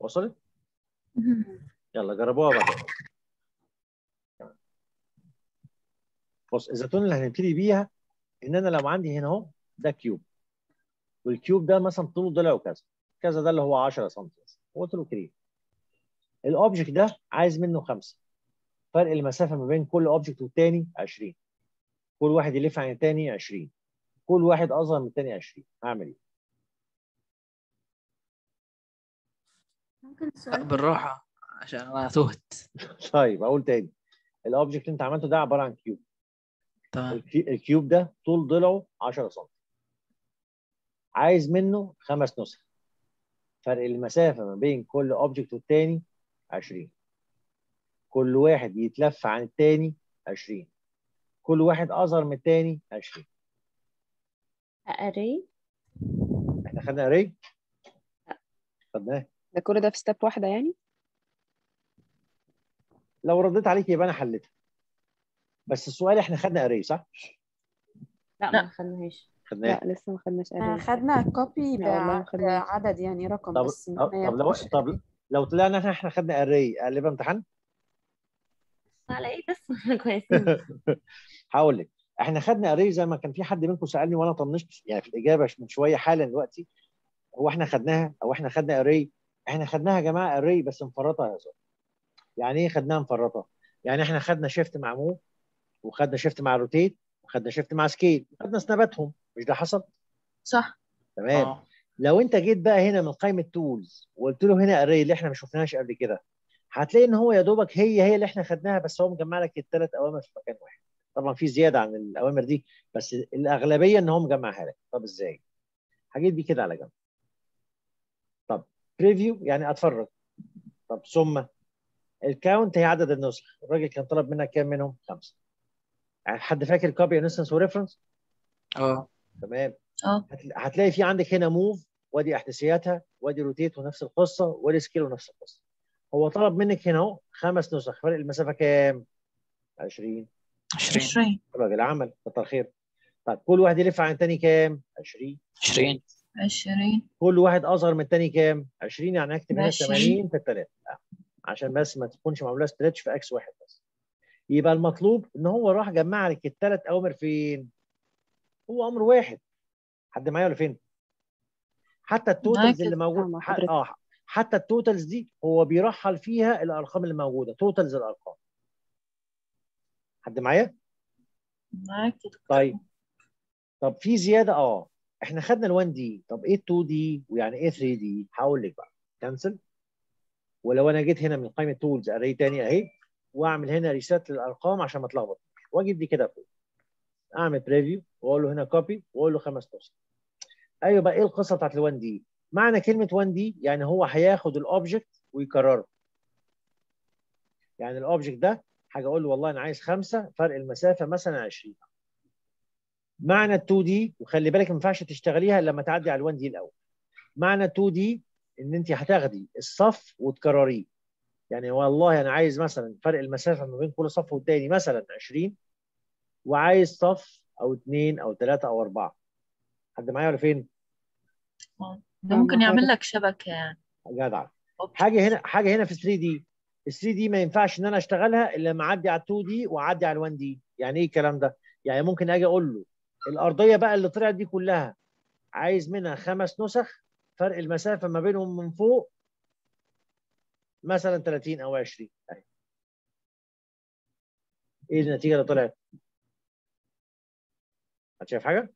وصلت؟ يلا جربوها بقى. بص الزيتون اللي هنبتدي بيها إن أنا لو عندي هنا أهو ده cube. وال cube ده مثلا طوله ضلع وكذا كذا ده اللي هو 10 سم قلت له كريم. ال object ده عايز منه خمسة. فرق المسافة ما بين كل object والتاني 20 كل واحد يلف عن التاني 20 كل واحد أصغر من التاني 20 هعمل إيه؟ ممكن لا السؤال بالراحة عشان أنا تهت طيب أقول تاني. ال object اللي أنت عملته ده عبارة عن cube. تمام. ال cu- ال cube ده طول ضلعه 10 سم عايز منه خمس نسخ. فرق المسافة ما بين كل object والتاني 20 كل واحد يتلف عن التاني 20 كل واحد أصغر من التاني 20 array. إحنا خدنا array خدناه. ده كل ده في step واحدة يعني؟ لو رديت عليك يبقى أنا حليتها. بس السؤال إحنا خدنا array صح؟ لا لا. ما خدناهاش. خدناه. لا لسه ما خدناش آه، array خدنا copy. بعدد يعني رقم طب بس طب طب لو طب لو طلعنا إحنا إحنا خدنا array قلبها امتحان؟ على إيه بس؟ إحنا كويسين. هقول لك. إحنا خدنا array زي ما كان في حد منكم سألني وأنا طنشت. يعني في الإجابة من شوية حالا دلوقتي. هو إحنا خدناها أو إحنا خدنا array إحنا خدناها يا جماعة array بس مفرطة يا زلمه يعني إيه خدناها مفرطة؟ يعني إحنا خدنا shift مع move وخدنا shift مع rotate وخدنا shift مع scale خدنا snapاتهم مش ده حصل؟ صح. تمام. آه. لو انت جيت بقى هنا من قائمة tools وقلت له هنا array اللي إحنا ما شفناهاش قبل كده هتلاقي ان هو يا دوبك هي هي اللي إحنا خدناها بس هو مجمع لك الثلاث أوامر في مكان واحد. طبعا في زيادة عن الأوامر دي بس الأغلبية إن هو مجمعها لك. طب إزاي؟ هجيب دي كده على جنب. طب preview يعني أتفرج. طب ثم ال count هي عدد النسخ. الراجل كان طلب منك كام منهم؟ خمسة. يعني حد فاكر copy instance و reference آه. تمام؟ آه. هتل- هتلاقي في عندك هنا move وادي احداثياتها وادي rotate ونفس القصة وادي scale ونفس القصة. هو طلب منك هنا أهو خمس نسخ. فرق المسافة كام؟ 20 20 20 راجل عمل. كتر خير. طيب كل واحد يلف عن الثاني كام؟ 20 20 20 كل واحد أصغر من الثاني كام؟ 20 يعني هكتب هنا 20. 80 في الثلاثه عشان بس ما تكونش معمولة stretch في x واحد بس. يبقى المطلوب إن هو راح جمع لك الثلاث أوامر فين؟ هو أمر واحد. حد معايا ولا فين؟ حتى ال totals اللي موجود. آه حتى ال totals دي هو بيرحل فيها الأرقام اللي موجودة. totals الأرقام. حد معايا؟ معاك. طيب. طب في زيادة؟ آه. إحنا خدنا ال1D طب إيه ال2D ويعني إيه 3D هقول لك بقى. cancel ولو أنا جيت هنا من قائمة tools array تاني أهي وأعمل هنا reset للأرقام عشان ما أتلخبط. وأجيب دي كده فوق. أعمل preview وأقول له هنا copy وأقول له خمس نسخ أيوه بقى إيه القصة بتاعت ال1D معنى كلمة 1D يعني هو هياخد ال object ويكرره. يعني الاوبجكت ده حاجة أقول له والله أنا عايز خمسة فرق المسافة مثلا 20 معنى ال 2 دي وخلي بالك ما ينفعش تشتغليها إلا لما تعدي على ال 1 دي الأول. معنى 2 دي إن أنت هتاخدي الصف وتكرريه. يعني والله أنا عايز مثلا فرق المسافة ما بين كل صف والتاني مثلا 20 وعايز صف أو اثنين أو ثلاثة أو أربعة. حد معايا ولا فين؟ ده ممكن يعمل لك شبكة يعني. جدع. حاجة هنا حاجة هنا في 3 دي. ال 3 دي ما ينفعش إن أنا أشتغلها إلا لما أعدي على 2 دي وأعدي على 1 دي. يعني إيه الكلام ده؟ يعني ممكن أجي أقول له الأرضية بقى اللي طلعت دي كلها عايز منها خمس نسخ فرق المسافة ما بينهم من فوق مثلا 30 أو 20 أهي. إيه النتيجة اللي طلعت؟ حد شايف حاجة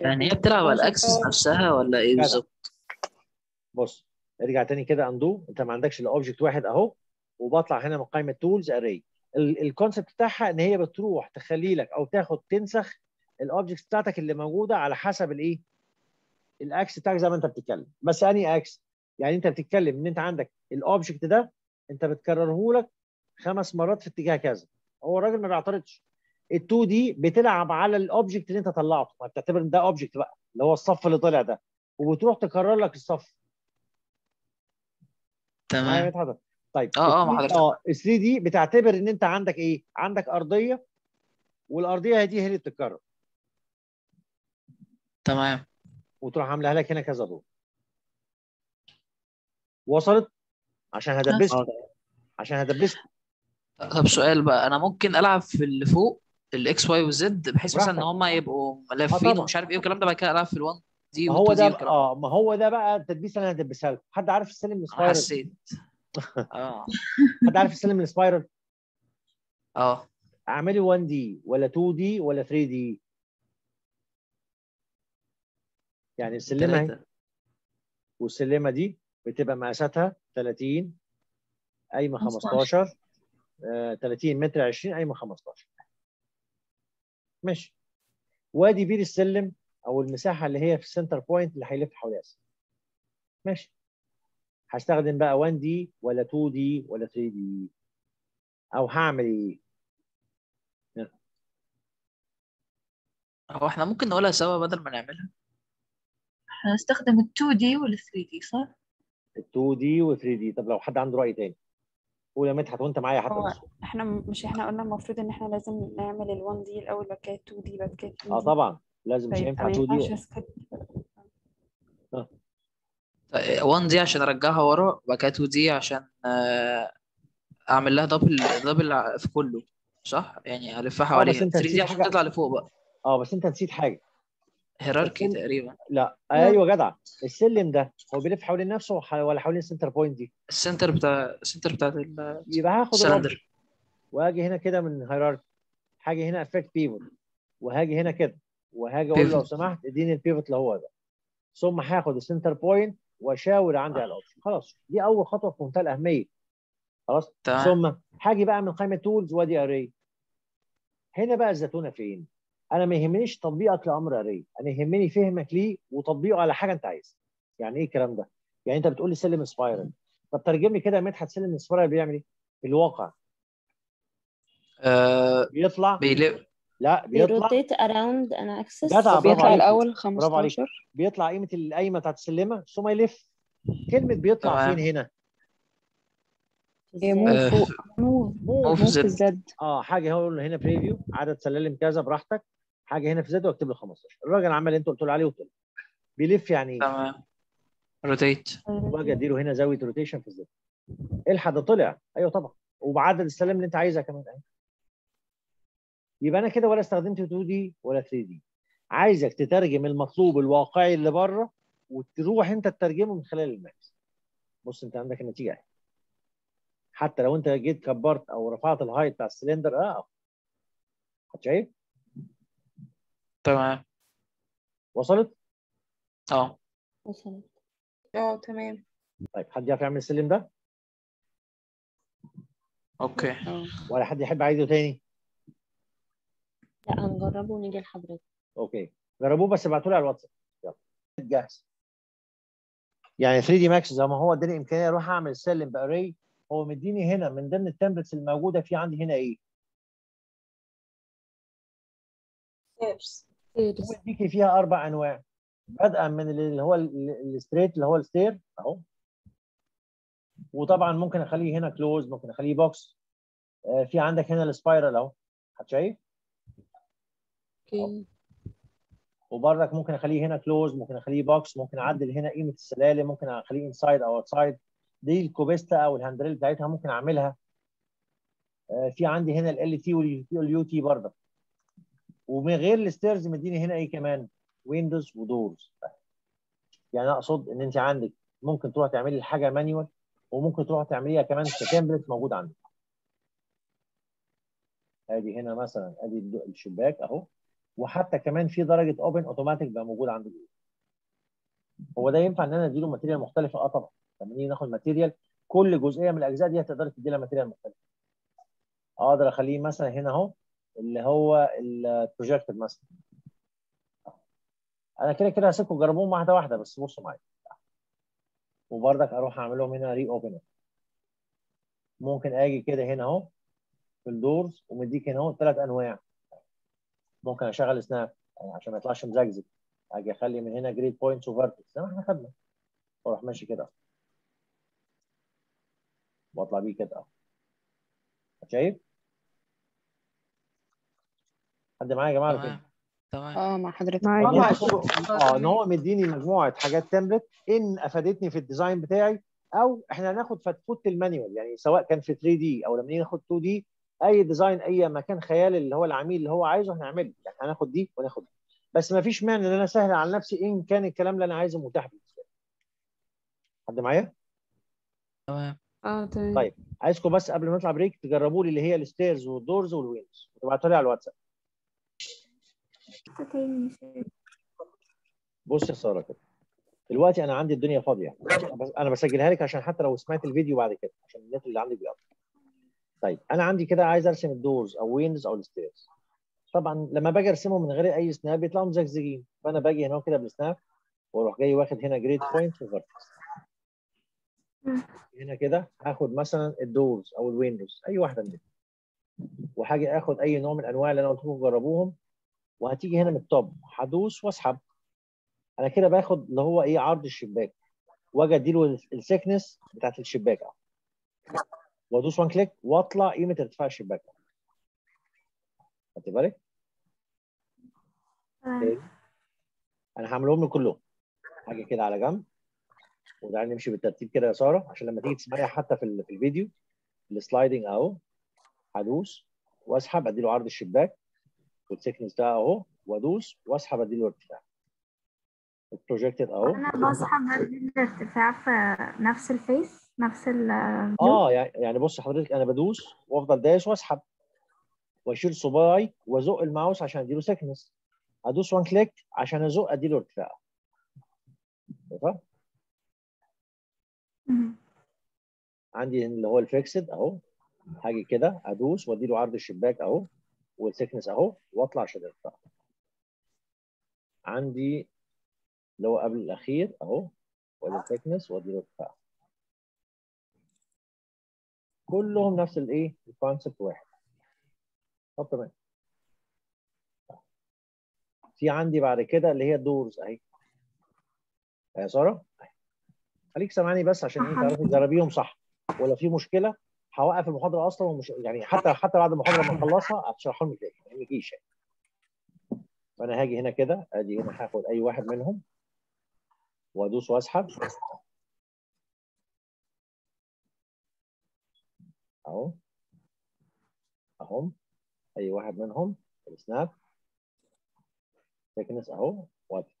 يعني هي بتلعب على ال axis نفسها ولا إيه. بالظبط؟ بص ارجع تاني كده undo انت ما عندكش الا object واحد أهو وبطلع هنا من قائمة tools array ال concept بتاعها إن هي بتروح تخلي لك أو تاخد تنسخ ال objects بتاعتك اللي موجودة على حسب الايه ال x بتاعك زي ما أنت بتتكلم. بس any x يعني أنت بتتكلم إن أنت عندك ال object ده أنت بتكرره لك خمس مرات في اتجاه كذا. هو الراجل ما بيعترضش. ال2D بتلعب على ال object اللي انت طلعته. ما بتعتبر إن ده object بقى اللي هو الصف اللي طلع ده. وبتروح تكرر لك الصف. تمام؟ طيب. آه آه ال مع 3 حضرتك. آه ال 3D بتعتبر إن أنت عندك إيه؟ عندك أرضية والأرضية دي هي اللي بتتكرر. تمام. وتروح عاملها لك هنا كذا دور. وصلت؟ عشان هدبسك. آه. عشان هدبسك. طب سؤال بقى أنا ممكن ألعب في اللي فوق الاكس واي والزد بحيث مثلا إن براحتك. هم يبقوا آه ملفين طبعا. ومش عارف إيه والكلام ده بعد كده ألعب في ال1D ما هو وال2D بقى والكلام ده. آه ما هو ده بقى التدبيس اللي أنا هدبسها لكم حد عارف السلم أنا ال spiral؟ حسيت. آه. حد عارف السلم ال spiral؟ آه. اعملي 1D ولا 2D ولا 3D يعني السلمة اهي ثلاثة والسلمة دي بتبقى مقاساتها 30 قايمه 15 15 آه 30 متر 20 قايمه 15 ماشي. وادي بير السلم أو المساحة اللي هي في ال center point اللي هيلف حواليها. السلم. ماشي. هستخدم بقى 1D ولا 2D ولا 3D أو هعمل إيه؟ هو إحنا ممكن نقولها سوا بدل ما نعملها. هنستخدم ال 2 دي وال 3 دي صح؟ ال 2 دي و 3 دي طب لو حد عنده رأي تاني. قول يا مدحت وأنت معايا حتى هو إحنا مش إحنا قلنا المفروض إن إحنا لازم نعمل ال 1 دي الأول بعد كده 2 دي بعد كده 3 آه طبعا. لازم مش فيبقى هينفع ما 2 ينفعش دي اسكت 1 دي عشان أرجعها ورا وبعد كده 2 دي عشان آه، أعمل لها دبل double في كله صح؟ يعني ألفها حواليها أنت 3D عشان تطلع لفوق بقى. آه بس أنت نسيت حاجة. hierarchy تقريبا. لا أيوه جدع. السلم ده هو بيلف حوالين نفسه ولا حوالين ال center point دي. ال center بتاع ال center بتاعت ال- يبقى هاخد السلندر واجي هنا كده من hierarchy هاجي هنا affect pivot وهاجي هنا كده. وهاجي أقول لو سمحت إديني ال pivot اللي هو ده. ثم هاخد ال center point وأشاور عندي على ال option خلاص دي أول خطوة في منتهى الأهمية. خلاص؟ ثم هاجي بقى من قائمة tools وادي array هنا بقى الزتونة فين؟ أنا ما يهمنيش تطبيقك لأمر array أنا يهمني فهمك ليه وتطبيقه على حاجة أنت عايزها. يعني إيه الكلام ده؟ يعني أنت بتقول لي سلم spiral طب ترجم لي كده يا مدحت سلم spiral بيعمل إيه؟ في الواقع. آه بيطلع؟ بيلف. لا بيطلع. بي rotate axis جدع برافو بيطلع الأول برافو عليك. 15 بيطلع قيمة القايمة بتاعت السلمة ثم يلف. كلمة بيطلع فين هنا؟ move فوق move move z آه حاجة هقول له هنا preview عدد سلالم كذا براحتك. حاجة هنا في z واكتب له 15 الراجل عمل اللي انت قلت له عليه وطلع. بيلف يعني. إيه تمام. rotate واجي اديله هنا زاوية rotation في ال z الحق ده طلع. أيوه طبعا. وبعدد السلالم اللي انت عايزها كمان. اهي يبقى أنا كده ولا استخدمت 2D ولا 3D. عايزك تترجم المطلوب الواقعي اللي بره وتروح انت تترجمه من خلال الماكس بص انت عندك النتيجة أهي. حتى لو انت جيت كبرت أو رفعت ال height بتاع السلندر آه. شايف؟ تمام. وصلت؟ آه. وصلت. آه تمام. طيب حد يعرف يعمل السلم ده؟ okay. آه. ولا حد يحب عايزه تاني؟ لا هنجربه ونيجي لحضرتك. okay. جربوه بس ابعتوا لي على الواتساب يلا. جاهز. يعني 3D Max زي ما هو اداني إمكانية أروح أعمل سلم ب array هو مديني هنا من ضمن ال templates الموجودة في عندي هنا إيه؟ مديكي فيها أربع أنواع. بدءا من اللي هو ال straight اللي هو ال stair أهو. وطبعا ممكن أخليه هنا close ممكن أخليه box آه، في عندك هنا ال spiral أهو. شايف؟ okay. وبرك ممكن أخليه هنا close ممكن أخليه box ممكن أعدل هنا قيمة السلالم ممكن أخليه inside أو outside دي الكوبستة أو ال handrail بتاعتها ممكن أعملها. آه، في عندي هنا ال T وال U T برضك. ومن غير ال stairs مديني هنا إيه كمان؟ windows و doors يعني أقصد إن أنت عندك ممكن تروح تعملي الحاجة manual وممكن تروح تعمليها كمان ك template موجود عندك. آدي هنا مثلا آدي الشباك أهو. وحتى كمان في درجة open automatic بقى موجود عندك هو ده ينفع إن أنا أديله material مختلفه آه طبعا. لما نيجي ناخد material كل جزئية من الأجزاء دي هتقدر تدي لها material مختلف. أقدر أخليه مثلا هنا أهو. اللي هو ال projected مثلا. أنا كده كده هسيبكم تجربوهم واحدة واحدة بس بصوا معايا. وبرضك أروح اعمل لهم هنا re open ممكن آجي كده هنا أهو في ال doors ومديك هنا أهو ثلاث أنواع. ممكن أشغل snap يعني عشان ما يطلعش مزجزج. آجي أخلي من هنا grid points و vertex زي ما إحنا خدنا. وأروح ماشي كده واطلع بيه كده أهو. شايف؟ حد معايا يا جماعة تمام؟ تمام. آه مع حضرتك. آه إن هو مديني مجموعة حاجات template إن أفادتني في ال design بتاعي أو إحنا هناخد فتفوت ال manual يعني سواء كان في 3D أو لما نيجي ناخد 2D أي design أي مكان خيالي اللي هو العميل اللي هو عايزه هنعمله. يعني هناخد دي وناخد دي. بس ما فيش مانع إن أنا سهل على نفسي إن كان الكلام اللي أنا عايزه متاح بالنسبة لي. حد معايا؟ تمام. آه تمام. طيب عايزكم بس قبل ما نطلع break تجربوا لي اللي هي ال stairs وال doors وال windows وتبعتوا لي على الواتساب. بص يا سارة كده. دلوقتي أنا عندي الدنيا فاضية. أنا بسجلها لك عشان حتى لو سمعت الفيديو بعد كده عشان النت اللي عندي بيقطع. طيب أنا عندي كده عايز أرسم ال doors أو windows أو ال stairs طبعا لما باجي أرسمهم من غير أي snap بيطلعوا مزجزجين. فأنا باجي هنا كده بال snap وأروح جاي واخد هنا grid point و vertex هنا كده هاخد مثلا ال doors أو ال windows أي واحدة منهم وهاجي آخد أي نوع من أنواع اللي أنا قلت لكم جربوهم. وهتيجي هنا من ال top هدوس واسحب أنا كده باخد اللي هو إيه عرض الشباك. وأجي أديله ال thickness بتاعت الشباك أهو. وأدوس one click وأطلع قيمة ارتفاع الشباك خدت بالك؟ تمام. أنا هعملهم له كلهم. حاجة كده على جنب. وتعالى نمشي بالترتيب كده يا سارة عشان لما تيجي تسمعيها حتى في في الفيديو. ال sliding أهو. هدوس وأسحب أديله عرض الشباك. وال thickness ده اهو وادوس واسحب اديله ارتفاع ال projected اهو. أنا بسحب بدي الارتفاع في نفس ال face نفس ال آه يعني يعني بص حضرتك أنا بدوس وأفضل دايس وأسحب. وأشيل صباعي وأزق الماوس عشان أديله thickness أدوس one click عشان أزق أديله ارتفاع. عندي اللي هو ال fixed اهو. هاجي كده أدوس وأديله عرض الشباك اهو. وال thickness أهو وأطلع ارتفاع عندي اللي هو قبل الأخير أهو وادي ال thickness وادي الارتفاع كلهم نفس الايه ال concept واحد. طب تمام. في عندي بعد كده اللي هي ال doors أهي. يا سارة؟ أهي. خليك سامعني بس عشان إيه تعرفي تجربيهم صح. ولو في مشكلة؟ هوقف المحاضرة أصلا ومش يعني حتى حتى بعد المحاضرة لما أخلصها هشرحهم لك تاني ما يهمكيش يعني فأنا هاجي هنا كده ادي هنا هاخد أي واحد منهم وأدوس وأسحب. أهو. أهم. أي واحد منهم. السناب. thickness أهو. وادي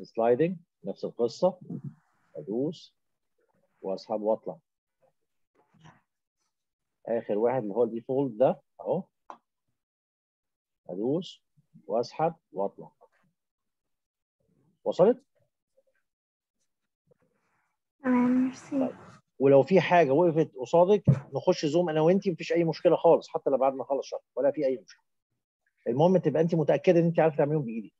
ال sliding نفس القصة. أدوس وأسحب وأطلع. آخر واحد اللي هو ال default ده أهو. أدوس. وأسحب. وأطلع. وصلت؟ تمام ميرسي. ولو في حاجة وقفت قصادك نخش Zoom أنا وانت مفيش أي مشكلة خالص حتى لو بعد ما أخلص شرح ولا في أي مشكلة. المهم تبقى انت متأكدة إن انت عارفة تعمليهم بإيدك.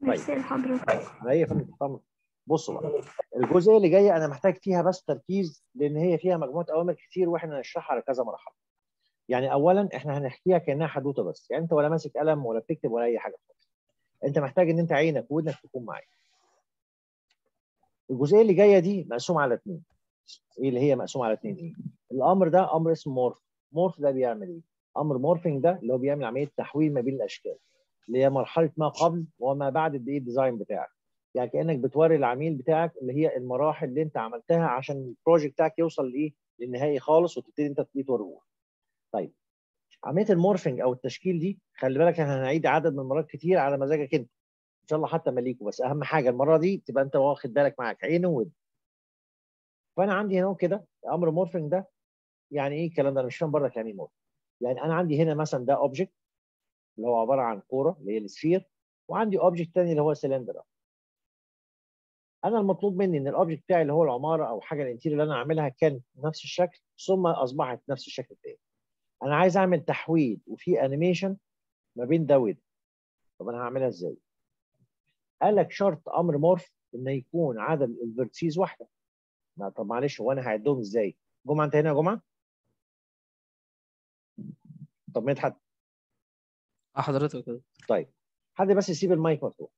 ميرسي لحضرتك على اي فندم تحت أمرك. بصوا بقى الجزئية اللي جاية أنا محتاج فيها بس تركيز لأن هي فيها مجموعة أوامر كتير وإحنا هنشرحها على كذا مرحلة. يعني اولا إحنا هنحكيها كأنها حدوتة بس يعني أنت ولا ماسك قلم ولا بتكتب ولا أي حاجة خالص. أنت محتاج إن أنت عينك ودنك تكون معاك. الجزئية اللي جاية دي مقسومة على اثنين. إيه اللي هي مقسومة على اثنين إيه؟ الأمر ده أمر اسمه morph. morph ده بيعمل إيه؟ أمر morphing ده اللي هو بيعمل عملية تحويل ما بين الأشكال. اللي هي مرحلة ما قبل وما بعد ال design بتاعك. يعني كأنك بتوري العميل بتاعك اللي هي المراحل اللي انت عملتها عشان ال project بتاعك يوصل لإيه؟ للنهائي خالص وتبتدي انت توريه. طيب عملية ال morphing أو التشكيل دي خلي بالك إحنا هنعيد عدد من المرات كتير على مزاجك أنت. إن شاء الله حتى مليون بس أهم حاجة المرة دي تبقى أنت واخد بالك معاك عين وودن. فأنا عندي هنا كده أمر morphing ده يعني إيه الكلام ده أنا مش فاهم برضك يعني إيه morphing. يعني أنا عندي هنا مثلا ده object اللي هو عبارة عن كورة اللي هي ال sphere وعندي object ثاني اللي هو سلندر أنا المطلوب مني إن ال object بتاعي اللي هو العمارة أو حاجة ال interior اللي أنا عاملها كان نفس الشكل ثم أصبحت نفس الشكل التاني أنا عايز أعمل تحويل وفي animation ما بين ده وده. طب أنا هعملها إزاي؟ قال لك شرط أمر morph ان يكون عدد ال vertices واحدة. لا طب معلش هو أنا هعدهم إزاي؟ جمعة أنت هنا يا جمعة؟ طب مدحت آه حضرتك. طيب. حد بس يسيب المايك مفتوح.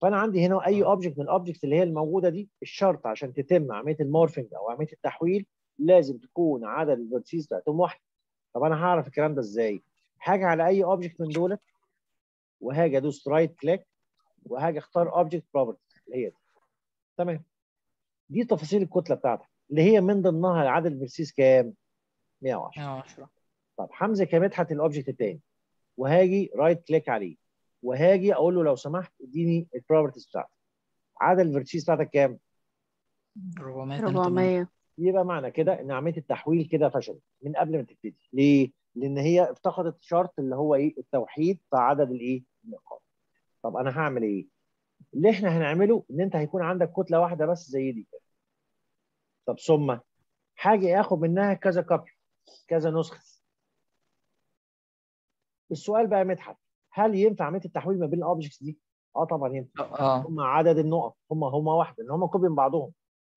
فأنا عندي هنا أي object من ال objects اللي هي الموجودة دي الشرط عشان تتم عملية ال morphing أو عملية التحويل لازم تكون عدد ال vertices بتاعتهم واحد. طب أنا هعرف الكلام ده إزاي؟ هاجي على أي object من دولت وهاجي أدوس right click وهاجي أختار object property اللي هي دي. تمام؟ دي تفاصيل الكتلة بتاعتك اللي هي من ضمنها عدد ال vertices كام؟ 110 110 طب همسك يا مدحت ال object الثاني وهاجي right click عليه. وهاجي أقول له لو سمحت اديني ال properties بتاعتك. عدد ال vertices بتاعتك كام؟ 482 400 يبقى معنى كده ان عملية التحويل كده فشلت من قبل ما تبتدي. ليه؟ لأن هي افتقدت شرط اللي هو إيه؟ التوحيد في عدد الايه؟ النقاط. طب أنا هعمل إيه؟ اللي إحنا هنعمله ان انت هيكون عندك كتلة واحدة بس زي دي. كده طب ثم حاجة اخد منها كذا copy كذا نسخة. السؤال بقى يا مدحت. هل ينفع عملية التحويل ما بين ال objects دي؟ آه طبعا ينفع. آه هم عدد النقط هم هم واحدة إن هم copy من بعضهم.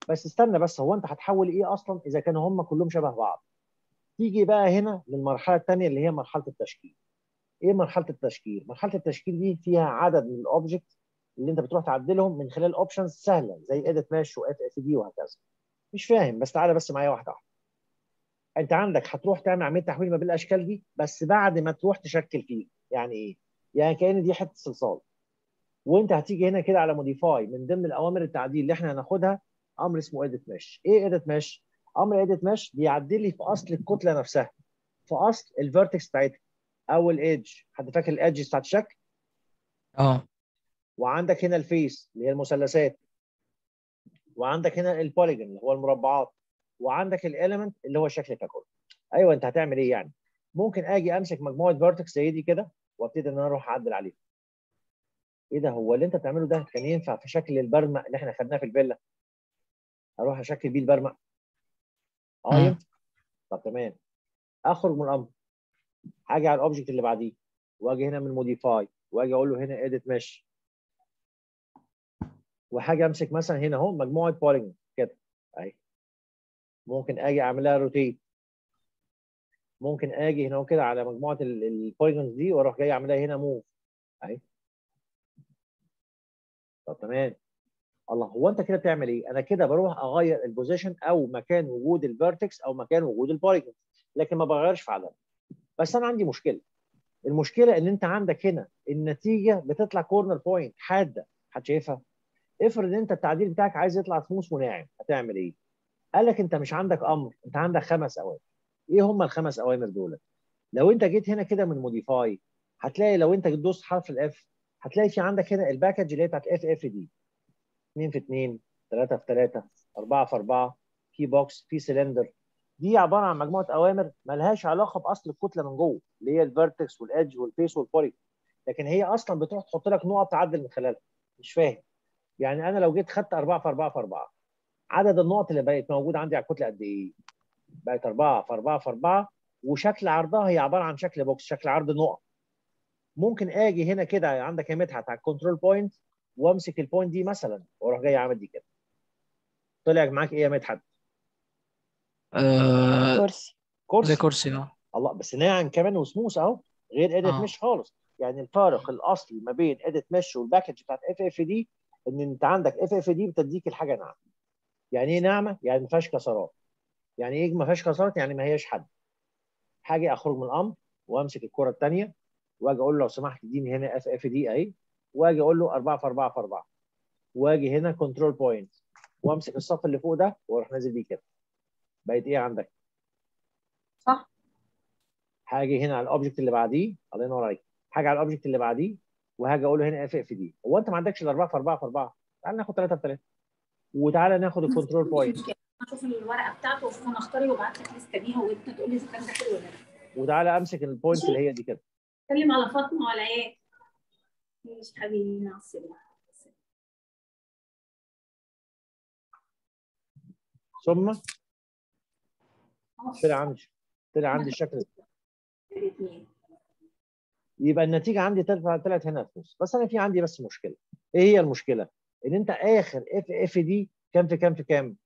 بس استنى بس هو أنت هتحول إيه أصلا إذا كانوا هم كلهم شبه بعض؟ تيجي بقى هنا للمرحلة الثانية اللي هي مرحلة التشكيل. إيه مرحلة التشكيل؟ مرحلة التشكيل دي فيها عدد من ال object اللي أنت بتروح تعدلهم من خلال options سهلة زي edit mesh و FFD وهكذا. مش فاهم بس تعالى بس معايا واحدة واحدة. أنت عندك هتروح تعمل عملية تحويل ما بين الأشكال دي بس بعد ما تروح تشكل فيه. يعني إيه؟ يعني كأن دي حتة صلصال. وانت هتيجي هنا كده على modify من ضمن الأوامر التعديل اللي إحنا هناخدها أمر اسمه edit mesh إيه edit mesh أمر edit mesh بيعدل لي في أصل الكتلة نفسها في أصل ال vertex بتاعتها. أو ال edge حد فاكر ال edge بتاعت الشكل؟ آه. وعندك هنا ال face اللي هي المثلثات. وعندك هنا ال polygon اللي هو المربعات. وعندك ال element اللي هو الشكل ككل. أيوه أنت هتعمل إيه يعني؟ ممكن آجي أمسك مجموعة vertex زي دي كده. وابتدي إن أنا أروح أعدل عليها إيه ده؟ هو اللي أنت بتعمله ده كان ينفع في شكل البرمق اللي إحنا خدناه في الفيلا؟ أروح أشكل بيه البرمق آه مم. ينفع طب تمام. أخرج من الأمر. هاجي على ال object اللي بعديه. وأجي هنا من modify وأجي أقول له هنا edit mesh وهاجي أمسك مثلا هنا أهو مجموعة polygon كده. أهي. ممكن أجي أعملها rotate ممكن آجي هنا كده على مجموعة ال polygons دي وأروح جاي اعملها هنا move أهي. طب تمام. الله هو أنت كده بتعمل إيه؟ أنا كده بروح أغير ال position أو مكان وجود ال vertex أو مكان وجود ال polygon لكن ما بغيرش في عدد. بس أنا عندي مشكلة. المشكلة إن أنت عندك هنا النتيجة بتطلع corner point حادة. حد شايفها؟ افرض إن أنت التعديل بتاعك عايز يطلع سموث وناعم هتعمل إيه؟ قال لك أنت مش عندك أمر أنت عندك خمس اوامر إيه هم الخمس أوامر دول؟ لو أنت جيت هنا كده من modify هتلاقي لو أنت دوست حرف ال F هتلاقي في عندك هنا ال package اللي هي بتاعت FFD 2 في 2 3 في 3 4 في 4 في box في سلندر دي عبارة عن مجموعة أوامر ملهاش علاقة بأصل الكتلة من جوه اللي هي الفيرتكس والادج والفيس والبولي لكن هي أصلا بتروح تحط لك نقط تعدل من خلالها. مش فاهم. يعني أنا لو جيت خدت 4 في 4 في 4 عدد النقط اللي بقت موجودة عندي على الكتلة قد إيه؟ بقت 4 في 4 في 4 وشكل عرضها هي عبارة عن شكل box شكل عرض نقط. ممكن آجي هنا كده عندك يا مدحت على ال control point وامسك ال point دي مثلا وأروح جاي عامل دي كده. طلع معاك إيه يا مدحت؟ آه كرسي. كرسي. كرسي آه. الله بس ناعم كمان وسموث أهو غير edit آه. مش خالص. يعني الفارق الأصلي ما بين edit mesh وال package بتاعت FFD إن أنت عندك FFD بتديك الحاجة ناعمة. يعني إيه ناعمة؟ يعني ما فيهاش كسرات. يعني إيه ما فيهاش كسرات؟ يعني ما هياش حادة. هاجي أخرج من الأمر وأمسك الكرة الثانية وأجي أقول له لو سمحت إديني هنا FFD أهي وأجي أقول له 4 في 4 في 4 وأجي هنا control point وأمسك الصف اللي فوق ده وأروح نازل بيه كده. بقت إيه عندك؟ صح. هاجي هنا على ال object اللي بعديه الله ينور عليك. هاجي على ال object اللي بعديه وهاجي أقول له هنا FFD هو أنت ما عندكش ال 4 في 4 في 4 تعال ناخد 3 في 3 وتعالى ناخد الكنترول بوينت أشوف الورقة بتاعته وأشوف أنا اختاري وأبعت لك لستة بيها وأنت تقول لي إذا كان ده حلو ولا لأ. وتعالى أمسك البوينت اللي هي دي كده. اتكلم على فاطمة ولا إيه؟ مش حبيبي مع السلامة. ثم؟ طلع عندي طلع عندي الشكل يبقى النتيجة عندي طلعت هنا فلوس بس أنا في عندي بس مشكلة. إيه هي المشكلة؟ إن أنت آخر FFD كام في كام في كام؟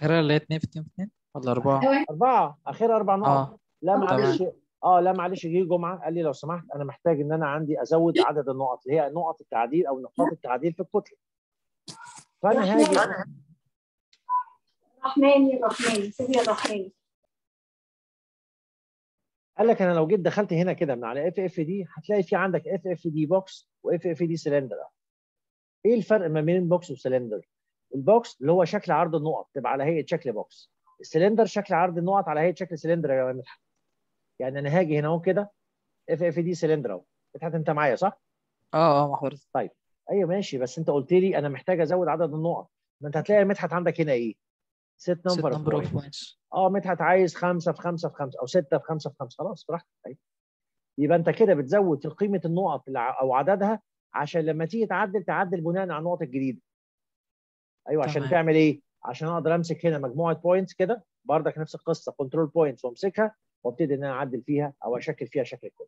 اخرها اللي هي 2 في 2 في 2 ولا 4 أربعة. آخرها أربع نقط. آه. لا تمام معلش. آه لا معلش جه جمعة قال لي لو سمحت أنا محتاج إن أنا عندي أزود عدد النقط اللي هي نقط التعديل أو نقاط التعديل في الكتلة. فأنا هاجي. رحمن يا رحمن سيدي يا رحمن قال لك أنا لو جيت دخلت هنا كده من على FFD هتلاقي في عندك FFD box و FFD cylinder إيه الفرق ما بين box و cylinder؟ ال box اللي هو شكل عرض النقط تبقى على هيئة شكل box ال cylinder شكل عرض النقط على هيئة شكل سلندر يا مدحت يعني أنا هاجي هنا أهو كده FFD cylinder أهو. مدحت أنت معايا صح؟ آه آه حضرتك. طيب. أيوه ماشي بس أنت قلت لي أنا محتاج أزود عدد النقط. ما أنت هتلاقي مدحت عندك هنا إيه؟ set number number of points. آه مدحت عايز خمسة في خمسة في خمسة أو ستة في خمسة في خمسة. خلاص براحتك. طيب. يبقى أنت كده بتزود قيمة النقط أو عددها عشان لما تيجي تعدل تعدل بناء على النقط الجديدة. أيوه عشان تمام. تعمل إيه؟ عشان أقدر أمسك هنا مجموعة points كده بردك نفس القصة control points وأمسكها وأبتدي إن أنا أعدل فيها أو أشكل فيها شكل كده.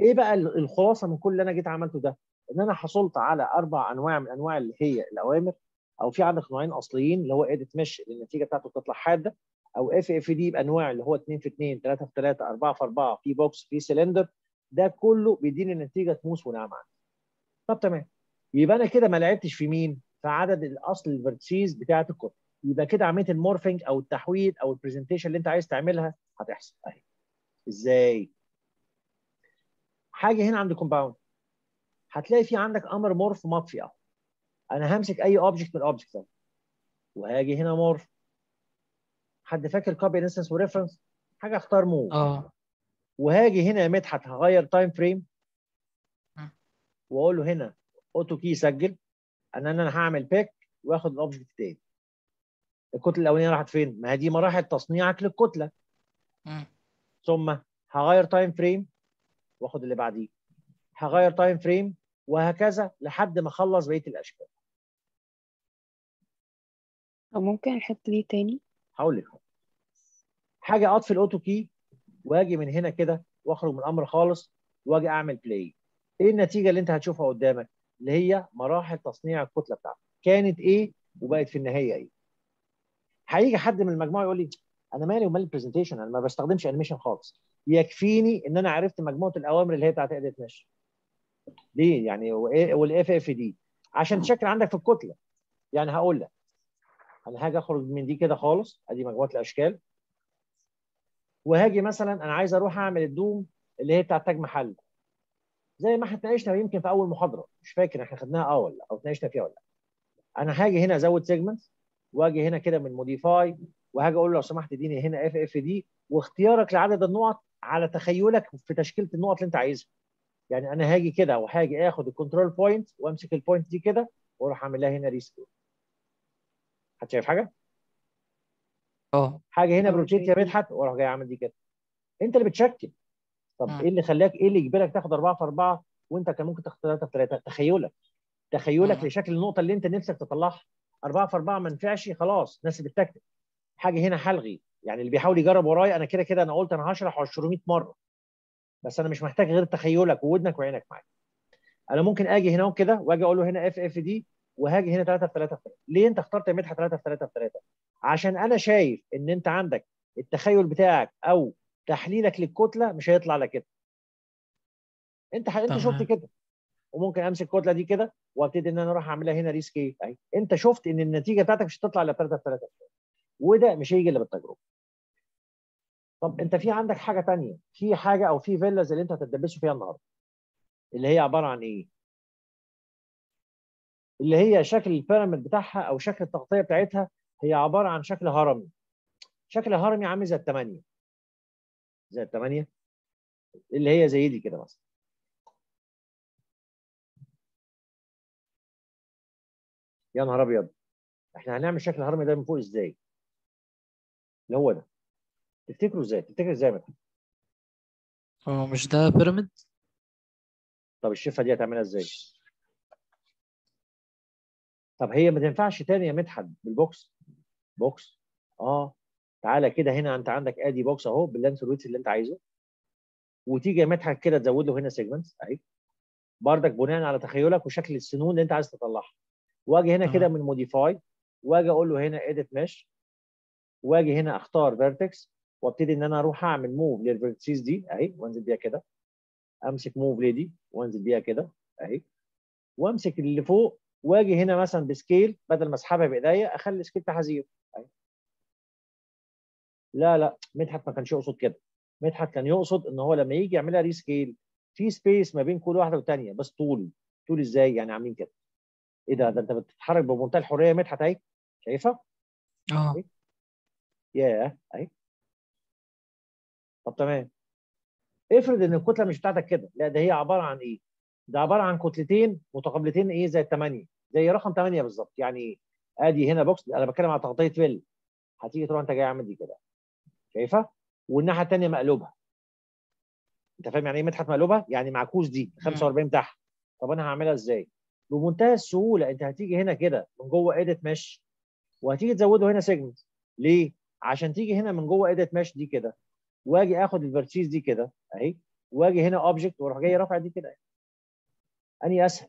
إيه بقى ال- الخلاصة من كل اللي أنا جيت عملته ده؟ إن أنا حصلت على أربع أنواع من أنواع اللي هي الأوامر أو في عندك نوعين أصليين اللي هو edit mesh اللي النتيجه بتاعته بتطلع حادة أو FFD بأنواع اللي هو 2 في 2 3 في 3 4 في 4 في box في سلندر ده كله بيديني نتيجه تموس وناعمه طب تمام يبقى أنا كده ما لعبتش في مين؟ في عدد الأصل ال vertices بتاعه الكود يبقى كده عملية ال morphing أو التحويل أو ال presentation اللي أنت عايز تعملها هتحصل. أهي. إزاي؟ حاجة هنا عند compound هتلاقي في عندك أمر morph مطفي أهو. أنا همسك أي object من ال object ده وهاجي هنا morph. حد فاكر copy instance و reference حاجة اختار morph آه. وهاجي هنا يا مدحت هغير time frame. وأقول له هنا auto key سجل. ان أنا هعمل pick وآخد ال object التاني الكتلة الأولانية راحت فين؟ ما هي دي مراحل تصنيعك للكتلة. ثم هغير time frame وآخد اللي بعديه. هغير time frame وهكذا لحد ما أخلص بقية الأشكال. أو ممكن الحتة دي تاني؟ هقول لك. حاجة اطفي ال auto key وآجي من هنا كده وأخرج من الأمر خالص وآجي أعمل play إيه النتيجة اللي أنت هتشوفها قدامك؟ اللي هي مراحل تصنيع الكتلة بتاعتك. كانت إيه وبقت في النهاية إيه؟ هيجي حد من المجموعة يقول لي أنا مالي ومال ال presentation أنا ما بستخدمش animation خالص. يكفيني إن أنا عرفت مجموعة الأوامر اللي هي بتاعت edit mesh. ليه؟ يعني وال FFD عشان تشكل عندك في الكتلة. يعني هقول لك. أنا هاجي أخرج من دي كده خالص. أدي مجموعة الأشكال. وهاجي مثلا أنا عايز أروح أعمل ال dome اللي هي بتاعت تاج محل. زي ما إحنا اتناقشنا يمكن في أول محاضرة. مش فاكر إحنا خدناها آه ولا أو اتناقشنا فيها ولا لا. أنا هاجي هنا أزود segment وأجي هنا كده من modify وهاجي أقول له لو سمحت إديني هنا FFD واختيارك لعدد النقط على تخيلك في تشكيلة النقط اللي أنت عايزها. يعني أنا هاجي كده وهاجي آخد ال control point وأمسك ال point دي كده وأروح أعمل لها هنا rescale حد شايف حاجة؟ آه. حاجة هنا آه بروتيت يا. مدحت وأروح جاي أعمل دي كده. أنت اللي بتشكل. طب. إيه اللي خلاك إيه اللي يجبرك تاخد 4 في 4 وأنت كان ممكن تاخد 3 في 3 تخيلك تخيلك. لشكل النقطة اللي أنت نفسك تطلعها. 4 في 4 ما نفعش خلاص ناس بالتكتيك حاجة هنا هلغي يعني اللي بيحاول يجرب ورايا أنا كده كده أنا قلت أنا هشرح 200 مرة. بس أنا مش محتاج غير تخيلك وودنك وعينك معايا. أنا ممكن آجي هنا كده وأجي أقول له هنا اف اف دي وهاجي هنا 3 في 3 في 3 ليه أنت اخترت يا مدحت 3 في 3 في 3 عشان أنا شايف إن أنت عندك التخيل بتاعك أو تحليلك للكتلة مش هيطلع لك كده. انت ح... انت شفت. كده. وممكن امسك الكتلة دي كده وابتدي ان أنا أروح اعملها هنا rescale اهي انت شفت ان النتيجة بتاعتك مش هتطلع الا 3 في 3 وده مش هيجي الا بالتجربة. طب انت في عندك حاجة تانية؟ في حاجة أو في فيلاز اللي انت هتدبسوا فيها النهارده. اللي هي عبارة عن إيه؟ اللي هي شكل البيراميد بتاعها أو شكل التغطية بتاعتها هي عبارة عن شكل هرمي. شكل هرمي عامل زي الثمانيه زي الثمانيه اللي هي زي دي كده مثلا. يا نهار أبيض! إحنا هنعمل شكل الهرمي ده من فوق إزاي؟ اللي هو ده. تفتكروا إزاي؟ تفتكر إزاي مثلا؟ هو مش ده pyramid؟ طب الشفة دي هتعملها إزاي؟ طب هي ما تنفعش تاني يا مدحت بال box. box؟ آه. تعالى كده هنا انت عندك ادي box اهو بال length وال width اللي انت عايزه. وتيجي يا مدحت كده تزود له هنا segments اهي. بردك بناء على تخيلك وشكل السنون اللي انت عايز تطلعها. واجي هنا كده تمام. من modify واجي أقول له هنا edit mesh واجي هنا اختار vertex وابتدي ان أنا أروح اعمل move لل vertices دي اهي وانزل بيها كده. امسك move ليدي وانزل بيها كده اهي. وامسك اللي فوق واجي هنا مثلا ب scale بدل ما اسحبها بإيديا اخلي ال scale بتاعها zero أهي. لا لا مدحت ما كانش يقصد كده. مدحت كان يقصد إن هو لما يجي يعملها rescale في space ما بين كل واحدة والثانيه بس طول. طول إزاي؟ يعني عاملين كده. إيه ده؟ ده أنت بتتحرك بمنتهى الحرية. مدحت أهي. شايفها؟ آه. ياه. أهي. طب تمام. افرض إن الكتلة مش بتاعتك كده. لا ده هي عبارة عن إيه؟ ده عبارة عن كتلتين متقابلتين إيه؟ زي الثمانيه زي رقم 8 بالظبط. يعني آدي هنا box أنا بتكلم على تغطية فيل. هتيجي تروح أنت جاي عامل دي كده. شايفها؟ والناحية الثانية مقلوبها أنت فاهم يعني إيه مدحت مقلوبها يعني معكوس دي 45 تحت طب أنا هعملها إزاي؟ بمنتهى السهولة أنت هتيجي هنا كده من جوه edit mesh وهتيجي تزوده هنا segment ليه؟ عشان تيجي هنا من جوه edit mesh دي كده وأجي آخد ال vertices دي كده أهي وأجي هنا object وأروح جاي رافع دي كده. أني أسهل.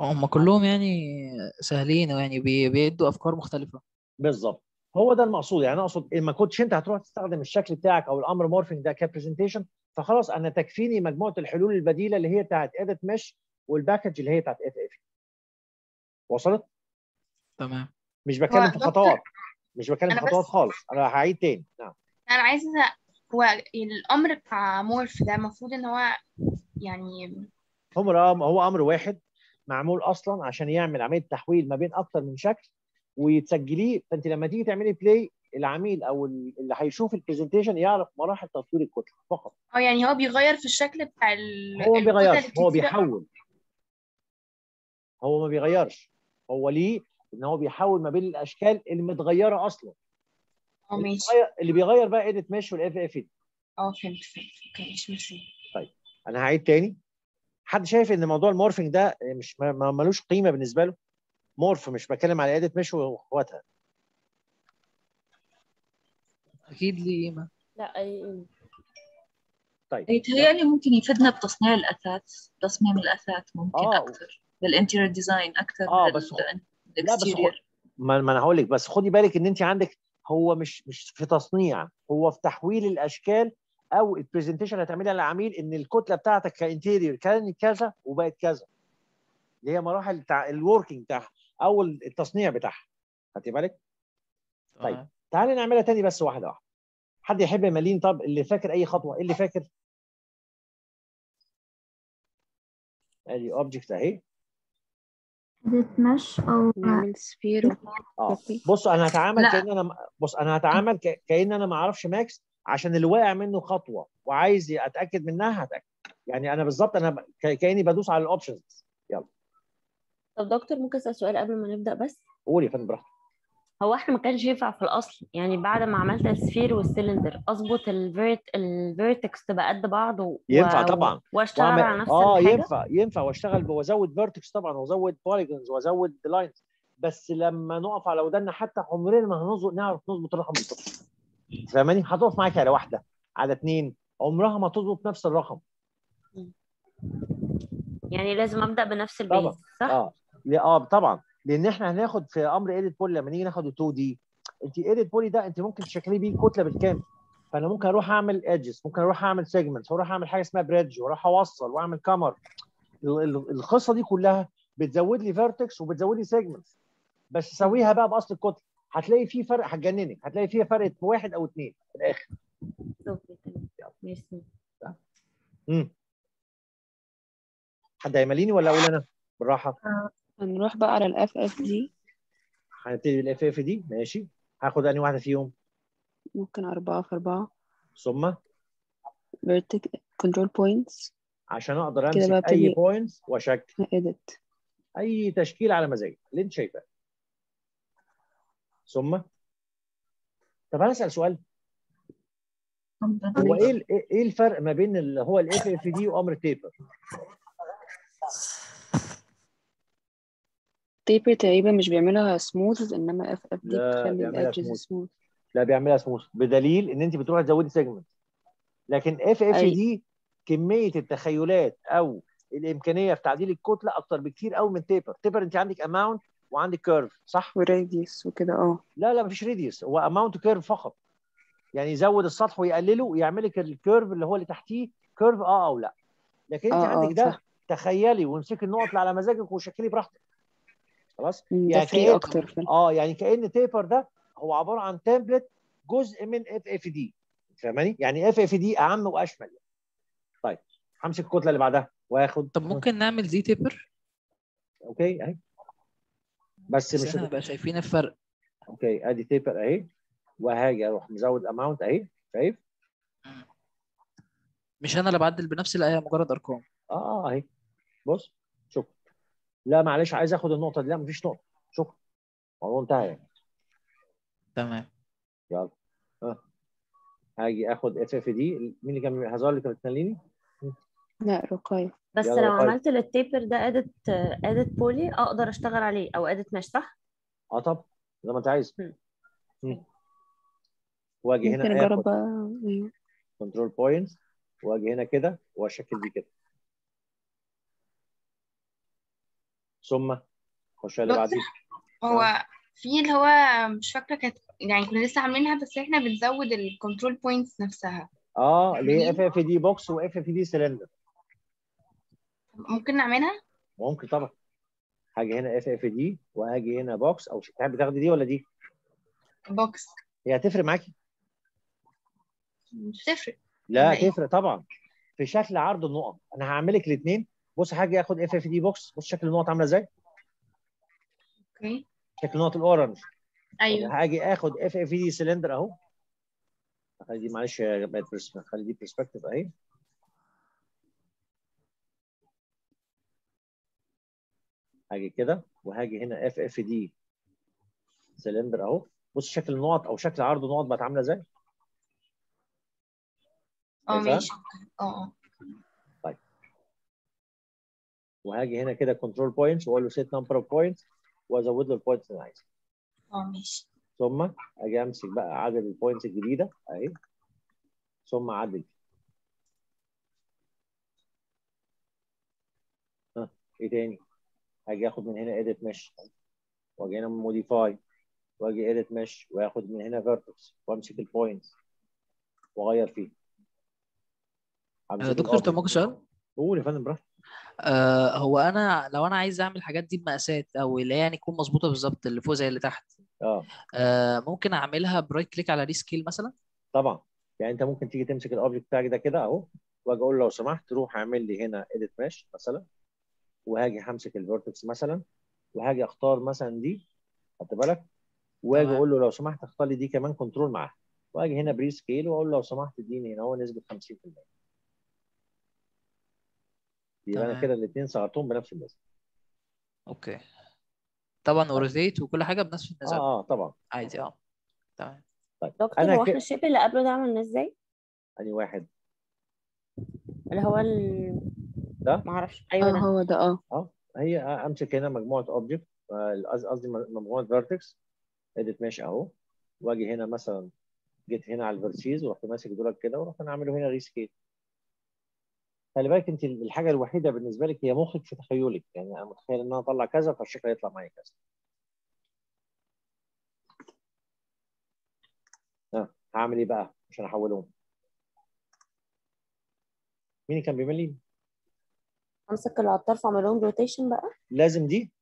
هم كلهم يعني سهلين يعني بي- بيدوا أفكار مختلفة. بالظبط. هو ده المقصود. يعني أقصد ما كنتش أنت هتروح تستخدم الشكل بتاعك أو الأمر morphing ده ك presentation فخلاص أنا تكفيني مجموعة الحلول البديلة اللي هي بتاعت edit mesh وال package اللي هي بتاعت FF وصلت؟ تمام. مش بتكلم في خطوات. مش بتكلم في خطوات خالص. أنا هعيد تاني. نعم. أنا عايزة هو الأمر بتاع morph ده المفروض إن هو يعني أمر هو أمر واحد معمول أصلا عشان يعمل عملية تحويل ما بين أكتر من شكل وتسجليه فأنت لما تيجي تعملي play العميل أو اللي هيشوف ال presentation يعرف مراحل تطوير الكتله فقط. آه يعني هو بيغير في الشكل بتاع ال هو ما بيغيرش هو. بيحول. هو ما بيغيرش. هو ليه؟ إن هو بيحول ما بين الأشكال المتغيرة أصلا. آه اللي ماشي. اللي بيغير بقى edit mesh وال FFD آه فهمت فهمت. أوكي مش ميرسي طيب أنا هعيد تاني. حد شايف إن موضوع ال morphing ده مش ملوش قيمة بالنسبة له؟ morph مش بتكلم على edit mesh وإخواتها. أكيد ليه قيمه لا أي- طيب. يتهيألي ممكن يفيدنا بتصنيع الأثاث تصميم الأثاث ممكن آه. أكثر بال interior design أكثر آه بس خ... ال- لا بس خ... ال exterior ما, ما أنا هقول لك بس خدي بالك إن أنت عندك هو مش مش في تصنيع هو في تحويل الأشكال أو ال presentation اللي هتعملها للعميل إن الكتلة بتاعتك ك interior كانت كذا وبقت كذا. اللي هي مراحل بتاع ال working بتاعها. أو التصنيع بتاعها. خدتي بالك؟ طيب تمام. تعالي نعملها تاني بس واحدة واحدة. حد يحب يملين طب اللي فاكر أي خطوة؟ إيه اللي فاكر؟ أدي object أهي. Mesh أو نعمل sphere آه بص أنا هتعامل لا. كأن أنا بص أنا هتعامل ك... كأن أنا ما أعرفش Max عشان اللي واقع منه خطوة وعايز أتأكد منها هتأكد. يعني أنا بالظبط أنا. ك- كأني بدوس على ال options يلا. طب دكتور ممكن أسأل سؤال قبل ما نبدأ بس؟ قولي يا فندم براحتك. هو إحنا ما كانش ينفع في الأصل يعني بعد ما عملت ال sphere وال cylinder أظبط ال vert ال vertex تبقى قد بعض و... ينفع طبعا. وأشتغل وأعمل- على نفس آه الحاجة ينفع ينفع وأشتغل وأزود vertex طبعا وأزود polygons وأزود lines بس لما نقف على ودنا حتى عمرنا ما هنظبط نعرف نظبط الرقم بالظبط. فاهماني؟ هتقف معاك على واحدة على 2 عمرها ما تظبط نفس الرقم. يعني لازم أبدأ بنفس ال base صح؟ آه. آه طبعا. لأن إحنا هناخد في أمر edit poly لما نيجي ناخد 2 دي أنت edit poly ده أنت ممكن تشكلي بيه كتلة بالكامل. فأنا ممكن أروح أعمل edges ممكن أروح أعمل segments وأروح أعمل حاجة اسمها bridge وأروح أوصل وأعمل chamfer ال- ال- القصة دي كلها بتزود لي vertex وبتزود لي segments بس سويها بقى بأصل الكتله هتلاقي في فرق هتجننك. هتلاقي فيها فرق واحد أو اثنين في الآخر. ميرسي. امم حد هيمليني ولا أقول أنا؟ بالراحة. هنروح بقى على ال FFD هنبتدي بال FFD ماشي. هاخد أنهي واحدة فيهم؟ ممكن أربعة في أربعة. ثم؟ Vertic control points. عشان أقدر كده أمسك بقى أي ابتدي points وأشكل. Edit. أي تشكيل على مزاجي اللي أنت شايفاه. ثم؟ طب أنا أسأل سؤال. هو إيه ال- إيه الفرق ما بين اللي هو ال FFD وأمر taper taper تقريبا مش بيعملها smooth إنما FFD بتخلي smooth. smooth. لا بيعملها سموث بدليل إن أنت بتروحي تزودي segment لكن FF أي. D كمية التخيلات أو الإمكانية في تعديل الكتله أكتر بكتير قوي من taper taper أنت عندك amount وعندك curve صح؟ و radius وكده آه. لا لا مفيش radius هو amount curve فقط. يعني يزود السطح ويقلله ويعمل لك ال curve اللي هو اللي تحتيه curve آه أو لا. لكن أنت آه آه عندك ده صح. تخيلي وامسكي النقط اللي على مزاجك وشكلي براحتك. خلاص؟ يعني كأن أكتر في آه يعني كأن taper ده هو عبارة عن template جزء من FFD فاهماني؟ يعني FFD أعم وأشمل. طيب همسك الكتلة اللي بعدها وآخد طب ممكن نعمل دي taper أوكي أهي. بس بس مش إحنا نبقى شايفين الفرق. أوكي أدي taper أهي. وهاجي أروح مزود amount أهي. شايف؟ مش أنا اللي بعدل بنفسي لا هي مجرد أرقام. آه آه أهي. بص. لا معلش عايز اخد النقطة دي. لا مفيش نقطة. شكرا. الموضوع انتهى يعني. تمام. يلا. ها. هاجي اخد اف اف دي مين اللي كان هزار اللي كانت بتنليني؟ لا رقاية. بس لو رقاية. عملت للتيبر ده ادت ادت بولي أقدر اشتغل عليه أو ادت مش صح؟ آه طب زي ما انت عايز. واجي ممكن هنا أيوه كنترول بوينتس واجي هنا كده واشكل دي كده. ثم خش اللي بعديه هو في اللي هو مش فاكرة كانت يعني كنا لسه عاملينها بس إحنا بنزود ال control points نفسها. آه اللي هي FFD box و FFD cylinder ممكن نعملها؟ ممكن طبعا. هاجي هنا FFD وهاجي هنا box أو تحب تاخدي دي ولا دي؟ box هي هتفرق معاكي؟ مش تفرق لا إيه؟ تفرق طبعا. في شكل عرض النقط. أنا هعمل لك الاثنين بص هاجي اخد FFD box بص شكل النقط عاملة إزاي؟ أوكي. شكل النقط ال orange. أيوه. هاجي اخد FFD cylinder اهو. خلي دي معلش بقت خلي دي perspective اهي. هاجي كده وهاجي هنا FFD cylinder اهو. بص شكل النقط أو شكل عرض النقط بقت عاملة إزاي؟ آه؟ ماشي. آه آه وهاجي هنا كده control points وأقول له set number of points وأزود له ال points اللي أنا عايزها. آه ماشي. ثم أجي أمسك بقى عدد ال points الجديدة أهي. ثم اعدل ها إيه تاني؟ هاجي آخد من هنا edit mesh. وأجي هنا modify. وأجي edit mesh وأخد من هنا vertex. وأمسك ال points وأغير فيه. آه، دكتور ال object. طب ممكن سؤال؟ قول يا فندم براحتك. آه هو أنا لو أنا عايز أعمل الحاجات دي بمقاسات أو اللي هي يعني تكون مظبوطة بالظبط اللي فوق زي اللي تحت آه. آه ممكن أعملها ب right click على rescale مثلا؟ طبعا. يعني أنت ممكن تيجي تمسك ال object بتاعك ده كده أهو وأجي أقول له لو سمحت روح اعمل لي هنا edit mesh مثلا وهاجي همسك ال vertex مثلا وهاجي أختار مثلا دي خدت بالك؟ وأجي. أقول له لو سمحت اختار لي دي كمان كنترول معاها وأجي هنا بري سكيل وأقول له لو سمحت اديني هنا هو نسبة 50% يبقى أنا تمام. كده الاثنين صغرتهم بنفس النسبة. أوكي. طبعا اوريتيت وكل حاجة بنفس النسب آه آه طبعا. عادي آه. تمام. طيب دكتور أنا هو إحنا كده الشيب اللي قبله ده عملناه إزاي؟ اني واحد؟ اللي هو ال... ده؟ معرفش أيوه آه ده. هو ده آه. آه هي امسك هنا مجموعة object قصدي مجموعة vertex edit ماشي أهو. وأجي هنا مثلا جيت هنا على ال vertices ورحت ماسك دولك كده ورحت أنا عامله هنا rescale خلي بالك انت الحاجة الوحيدة بالنسبة لك هي مخك في تخيلك. يعني أنا متخيل إن أنا أطلع كذا فالشكل يطلع معايا كذا. هعمل إيه بقى؟ عشان احولهم مين كان بيعمل لي؟ أمسك العطار واعمل لهم روتيشن بقى. لازم دي؟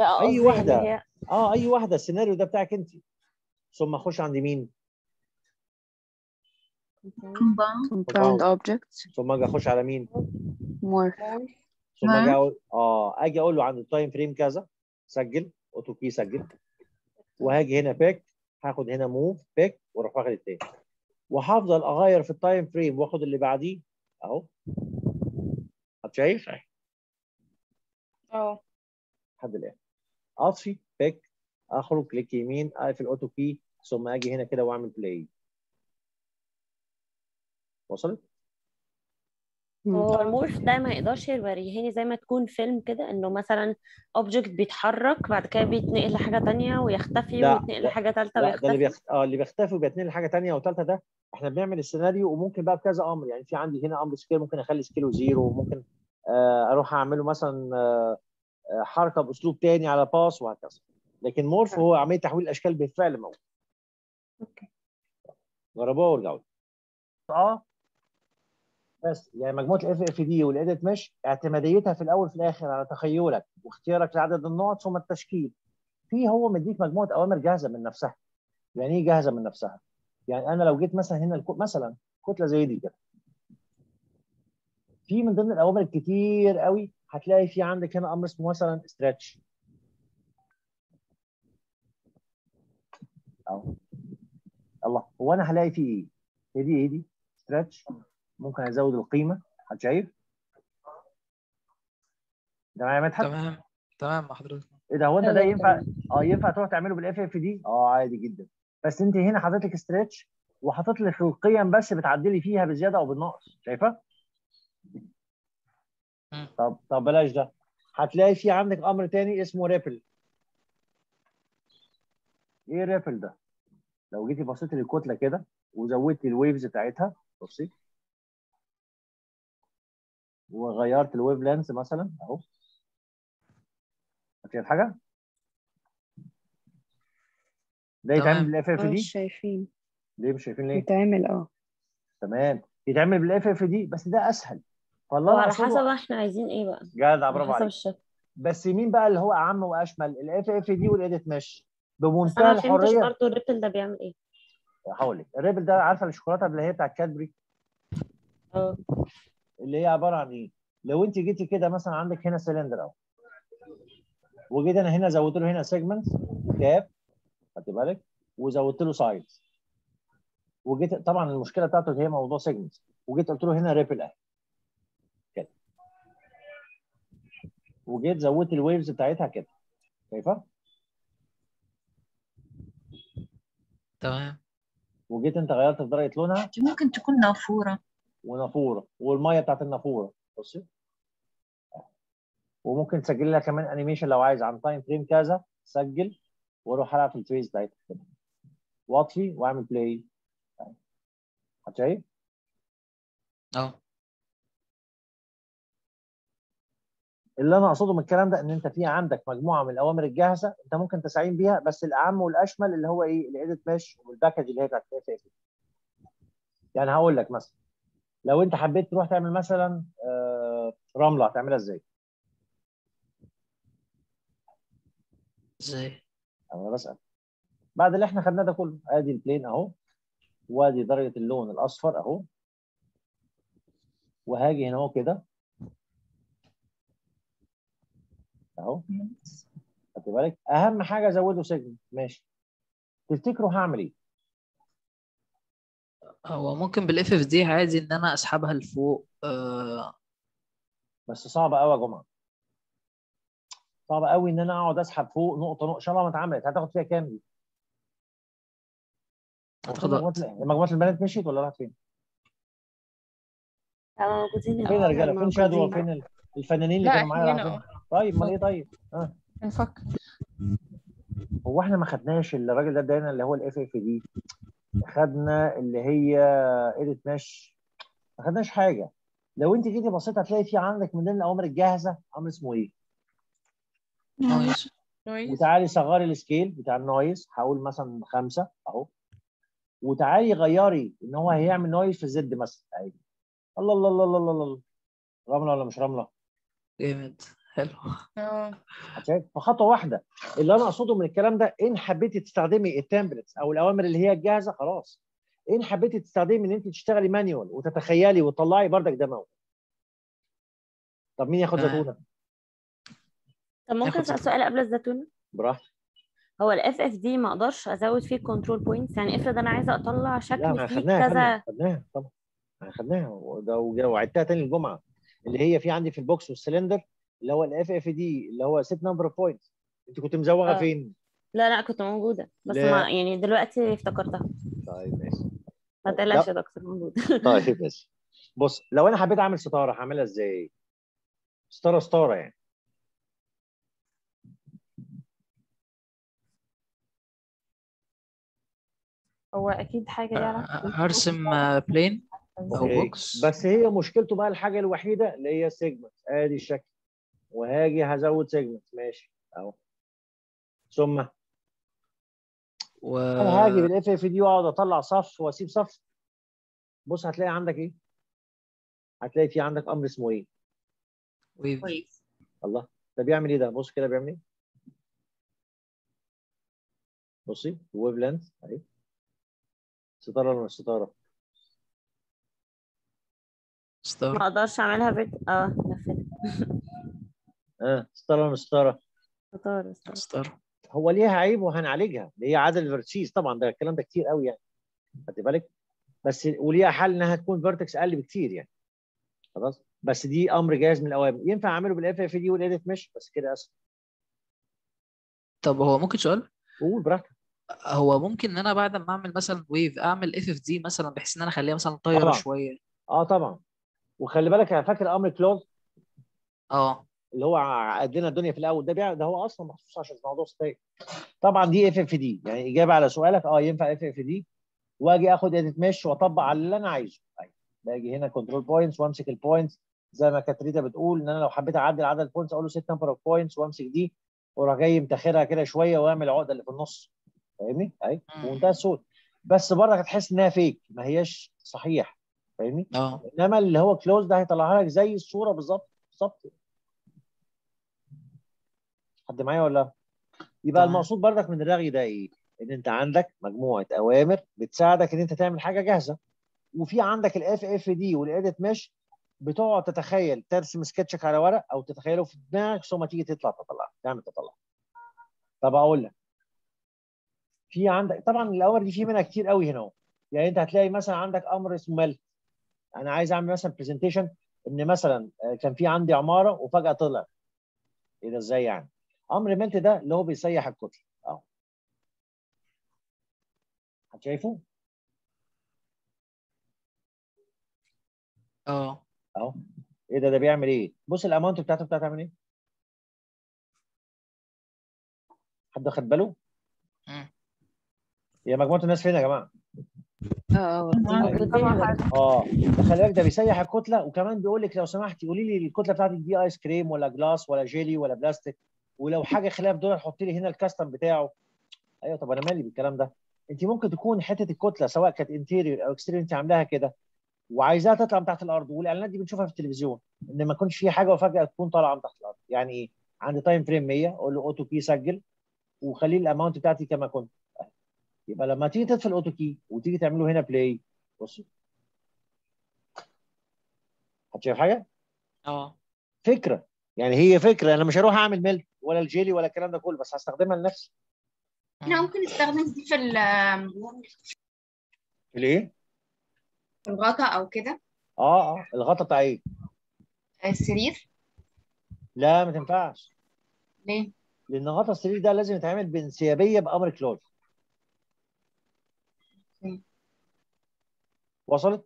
لا أي واحدة. هي آه أي واحدة. السيناريو ده بتاعك أنت. ثم أخش عند مين؟ Compound objects ثم أجي أخش على مين؟ ثم أجي أقول آه آجي أقول له عند التايم فريم كذا سجل أوتو كي سجل. وهاجي هنا بيك هاخد هنا موف بيك وأروح واخد التاني. وهفضل أغير في ال time frame وآخد اللي بعديه. أهو. حد شايف؟ آه لحد الآن. أطفي pick أخرج click يمين أقفل auto key ثم آجي هنا كده وأعمل play وصلت؟ هو ال morph ده ما يقدرش يوريهاني زي ما تكون فيلم كده إنه مثلا object بيتحرك بعد كده بيتنقل لحاجة تانية ويختفي ويتنقل لحاجة ثالثه لا ده اللي ويختفي. بيخت... آه اللي بيختفي وبيتنقل لحاجة ثانية وثالثه ده إحنا بنعمل السيناريو وممكن بقى بكذا أمر يعني في عندي هنا أمر scale ممكن أخلي ال scale زيرو وممكن آه أروح أعمله مثلا آه آه، حركة بأسلوب تاني على path وهكذا. لكن morph هو عملية تحويل الأشكال بالفعل موجود. جربوها وارجعوا لي. آه. بس يعني مجموعة ال FFD وال edit mesh اعتماديتها في الأول في الآخر على تخيلك واختيارك لعدد النقط ثم التشكيل. في هو مديك مجموعة أوامر جاهزة من نفسها. يعني إيه جاهزة من نفسها؟ يعني أنا لو جيت مثلا هنا الكو... مثلا كتلة زي دي كده. في من ضمن الأوامر الكتير قوي هتلاقي في عندك هنا أمر اسمه مثلا stretch أهو. الله. هو أنا هلاقي فيه إيه؟ هي دي إيه دي؟ stretch ممكن أزود القيمة حد شايف؟ ده معايا يا مدحت؟ تمام تمام حضرتك إيه ده هو أنت ده ينفع. آه ينفع تروح تعمله بال FFD؟ آه عادي جدا بس أنت هنا حاطط لك stretch وحاطط لك القيم بس بتعدلي فيها بالزياده أو بالنقص شايفة؟ طب طب بلاش ده هتلاقي في عندك أمر تاني اسمه ripple إيه ripple ده؟ لو جيتي بصيتي للكتلة كده وزودتي ال waves بتاعتها بصي وغيرت الويف لينس مثلا أهو. شايف حاجة؟ ده يتعمل. بالاف اف دي مش شايفين. ليه مش شايفين ليه؟ يتعمل آه. تمام. يتعمل بالاف اف دي بس ده أسهل. فالله وعلى أقصده- حسب إحنا عايزين إيه بقى. جدع على برافو حسب عليك. الشكل. بس مين بقى اللي هو أعم وأشمل؟ الاف اف دي والايديت مش بس أنا بمنتهى ما فهمتش الحرية. برضه الريبل ده بيعمل إيه. هقول لك الريبل ده عارفة الشوكولاتة اللي هي بتاعت كادبري آه. اللي هي عبارة عن إيه؟ لو أنت جيتي كده مثلا عندك هنا سلندر أهو. وجيت أنا هنا زودت له هنا segment cap خدت بالك؟ وزودت له sides وجيت طبعا المشكلة بتاعته هي موضوع segment وجيت قلت له هنا ripple أهي. كده. وجيت زودت ال waves بتاعتها كده. شايفة؟ تمام. وجيت أنت غيرت في درجة لونها. دي ممكن تكون نافورة. ونافورة والمية بتاعت النافورة بصي. وممكن تسجل لها كمان animation لو عايز عن time frame كذا سجل وأروح ألعب في ال face بتاعتها كده. واطفي وأعمل play شايف؟ آه اللي أنا أقصده من الكلام ده إن أنت في عندك مجموعة من الأوامر الجاهزة أنت ممكن تستعين بيها بس الاعم والأشمل اللي هو إيه؟ ال edit mesh وال package اللي هي بتاعت يعني هقول لك مثلا. لو انت حبيت تروح تعمل مثلا آه، رملة هتعملها إزاي؟ إزاي؟ أنا بسأل. بعد اللي إحنا خدناه ده كله ادي البلين اهو وادي درجة اللون الأصفر اهو وهاجي هنا اهو كده. اهو. خدت بالك؟ اهم حاجة ازوده سيجمنت ماشي. تفتكروا هعمل إيه؟ هو ممكن بال FFD عادي إن أنا أسحبها لفوق آه بس صعب قوي يا جماعة صعب قوي إن أنا أقعد أسحب فوق نقطة نقطة إن شاء الله ما اتعملت هتاخد فيها كام دي؟ هتاخد مجموعة البنات مشيت ولا راحت فين؟ لا موجودين فين يا هنا. رجالة؟ فين شادو فين ال- الفنانين اللي كانوا معايا؟ طيب امال إيه طيب؟ آه بنفكر هو إحنا ما خدناش الراجل ده ادانا اللي هو ال FFD خدنا اللي هي edit mesh ما خدناش حاجة. لو أنت جيتي بصيت هتلاقي في عندك من ضمن الأوامر الجاهزة أمر اسمه إيه؟ noise. وتعالي صغري ال scale بتاع ال noise هقول مثلا خمسة أهو. وتعالي غيري إن هو هيعمل noise في ال Z مثلا. الله الله الله الله الله الله. رملة ولا مش رملة؟ جامد. حلو. شايف فخطوه واحدة. اللي أنا أقصده من الكلام ده إن حبيتي تستخدمي ال templates أو الأوامر اللي هي الجاهزه خلاص. إن حبيتي تستخدمي إن أنت تشتغلي manual وتتخيلي وتطلعي بردك ده موجود. طب مين ياخد تمام. زيتونة؟ طب ممكن أسأل سؤال قبل الزيتونه براحتك. هو ال FFD ما أقدرش أزود فيه control points يعني افرض أنا عايزة أطلع شكل فيه خدناها كذا. خدناها خدناها طبعا. خدناها. وعدتها تاني الجمعة. اللي هي في عندي في ال box وال cylinder اللي هو ال FFD اللي هو set number of points انت كنت مزوغة آه. فين؟ لا لا كنت موجودة بس لا. ما يعني دلوقتي افتكرتها طيب ماشي ما تقلقش لا. يا دكتور موجودة طيب ماشي بص لو أنا حبيت أعمل ستارة هعملها إزاي؟ ستارة ستارة يعني هو أكيد حاجة ليها علاقه هرسم plane أو okay. box بس هي مشكلته بقى الحاجة الوحيدة اللي هي segment آدي الشكل وهاجي هزود segment ماشي. أهو. ثم و أنا هاجي بالاف اف دي وأقعد أطلع صف وأسيب صف. بص هتلاقي عندك إيه؟ هتلاقي في عندك أمر اسمه إيه؟ wave. الله. ده بيعمل إيه ده؟ بص كده بيعمل إيه؟ بصي wave length أهي. ستارة ولا مش ستارة؟ ستار ما أقدرش أعملها فيت آه نفذت. آه ستارة ولا مش ستارة؟ ستار ستار ستار هو ليها عيب وهنعالجها اللي هي عدد ال vertices طبعا ده الكلام ده كتير قوي يعني خدت بالك؟ بس وليها حل إنها تكون vertex أقل بكتير يعني. خلاص؟ بس دي أمر جاهز من الاوامر ينفع أعمله بال FFD وال edit mesh بس كده اسهل طب هو ممكن سؤال؟ قول براحتك. هو ممكن إن أنا بعد ما أعمل مثلا wave أعمل FFD مثلا بحيث إن أنا أخليها مثلا طايرة. شوية؟ آه طبعا. وخلي بالك أنا فاكر أمر cloth آه. اللي هو عقد لنا الدنيا في الأول ده ده هو أصلا مخصوص عشان موضوع ستاير. طبعا دي FFD يعني إجابة على سؤالك آه ينفع FFD وأجي آخد edit mesh وأطبق على اللي أنا عايزه. أيوه باجي هنا control points وأمسك ال points زي ما كانت ريتا بتقول إن أنا لو حبيت أعدل عدد ال points أقول له set number of points وأمسك دي وأروح جاي متاخرها كده شوية وأعمل العقده اللي في النص. فاهمني؟ أيوه مم. بمنتهى السهوله بس برضك هتحس إنها fake ما هياش صحيح فاهمني؟ آه. إنما اللي هو cloth ده هيطلعها لك زي الصورة بالظبط بالظبط. حد معايا ولا لا؟ يبقى تمام. المقصود برضك من الرغي ده إيه؟ إن أنت عندك مجموعة أوامر بتساعدك إن أنت تعمل حاجة جاهزة. وفي عندك ال FFD وال edit mesh بتقعد تتخيل ترسم سكتشك على ورق أو تتخيله في دماغك ثم تيجي تطلع تطلع تعمل تطلع. طب أقول لك. في عندك طبعا الأوامر دي في منها كتير قوي هنا أهو. يعني أنت هتلاقي مثلا عندك أمر اسمه melt أنا عايز أعمل مثلا presentation إن مثلا آه، كان في عندي عمارة وفجأة طلع. إيه ده إزاي يعني؟ أمر melt ده اللي هو بيسيح الكتله أهو. حد شايفه؟ آه. أهو. إيه ده؟ ده بيعمل إيه؟ بص ال amount بتاعته بتاعته تعمل إيه؟ حد خد باله. هي مجموعة الناس فين يا جماعة؟ آه آه. آه. ده خلي بالك ده بيسيح الكتلة وكمان بيقول لك لو سمحتي قولي لي الكتلة بتاعتك دي ice cream ولا glass ولا جيلي ولا بلاستيك ولو حاجة خلاف دول حطي لي هنا ال custom بتاعه. أيوه طب أنا مالي بالكلام ده؟ انت ممكن تكون حتة الكتلة سواء كانت interior أو exterior انت عاملاها كده وعايزاها تطلع من تحت الأرض والإعلانات دي بنشوفها في التلفزيون إن ما يكونش في حاجة وفجأة تكون طالعة من تحت الأرض. يعني إيه عندي time frame 100 أقول له auto key سجل وخلي ال amount بتاعتي كما كنت. يبقى لما تيجي تطفي ال auto key وتيجي تعمله هنا play بصوا هتشوف حاجة؟ آه. فكرة. يعني هي فكرة أنا مش هروح أعمل melt. ولا الجيلي ولا الكلام ده كله بس هستخدمها لنفسي. إحنا ممكن نستخدم دي في ال- في الايه؟ في الغطا أو كده. آه آه الغطا بتاع إيه؟ السرير. لا ما تنفعش. ليه؟ لأن غطا السرير ده لازم يتعمل بانسيابية بأمر كلوز. وصلت؟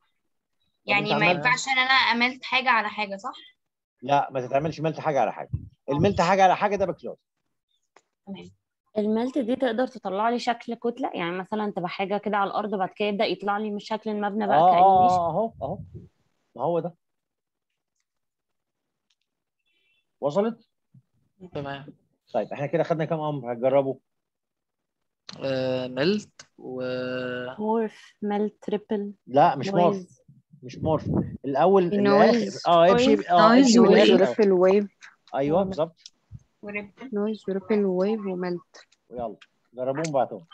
يعني ما ينفعش إن أنا عملت حاجة على حاجة صح؟ لا ما تتعملش ملت حاجة على حاجة. الملت حاجة على حاجة ده بكلوز. تمام. الملت دي تقدر تطلع لي شكل كتلة؟ يعني مثلا تبقى حاجة كده على الأرض بعد كده يبدأ يطلع لي مش شكل المبنى بقى آه آه آه، أهو أهو. ما هو ده. وصلت؟ تمام. طيب إحنا كده خدنا كام أمر؟ هتجربوا آه ملت و مورف ملت تريبل لا مش مورف. مش مورف. الأول noise. آه امشي آه امشي wave أيوه بالظبط. noise و ripple wave و melt. يلا جربوهم بعتهم.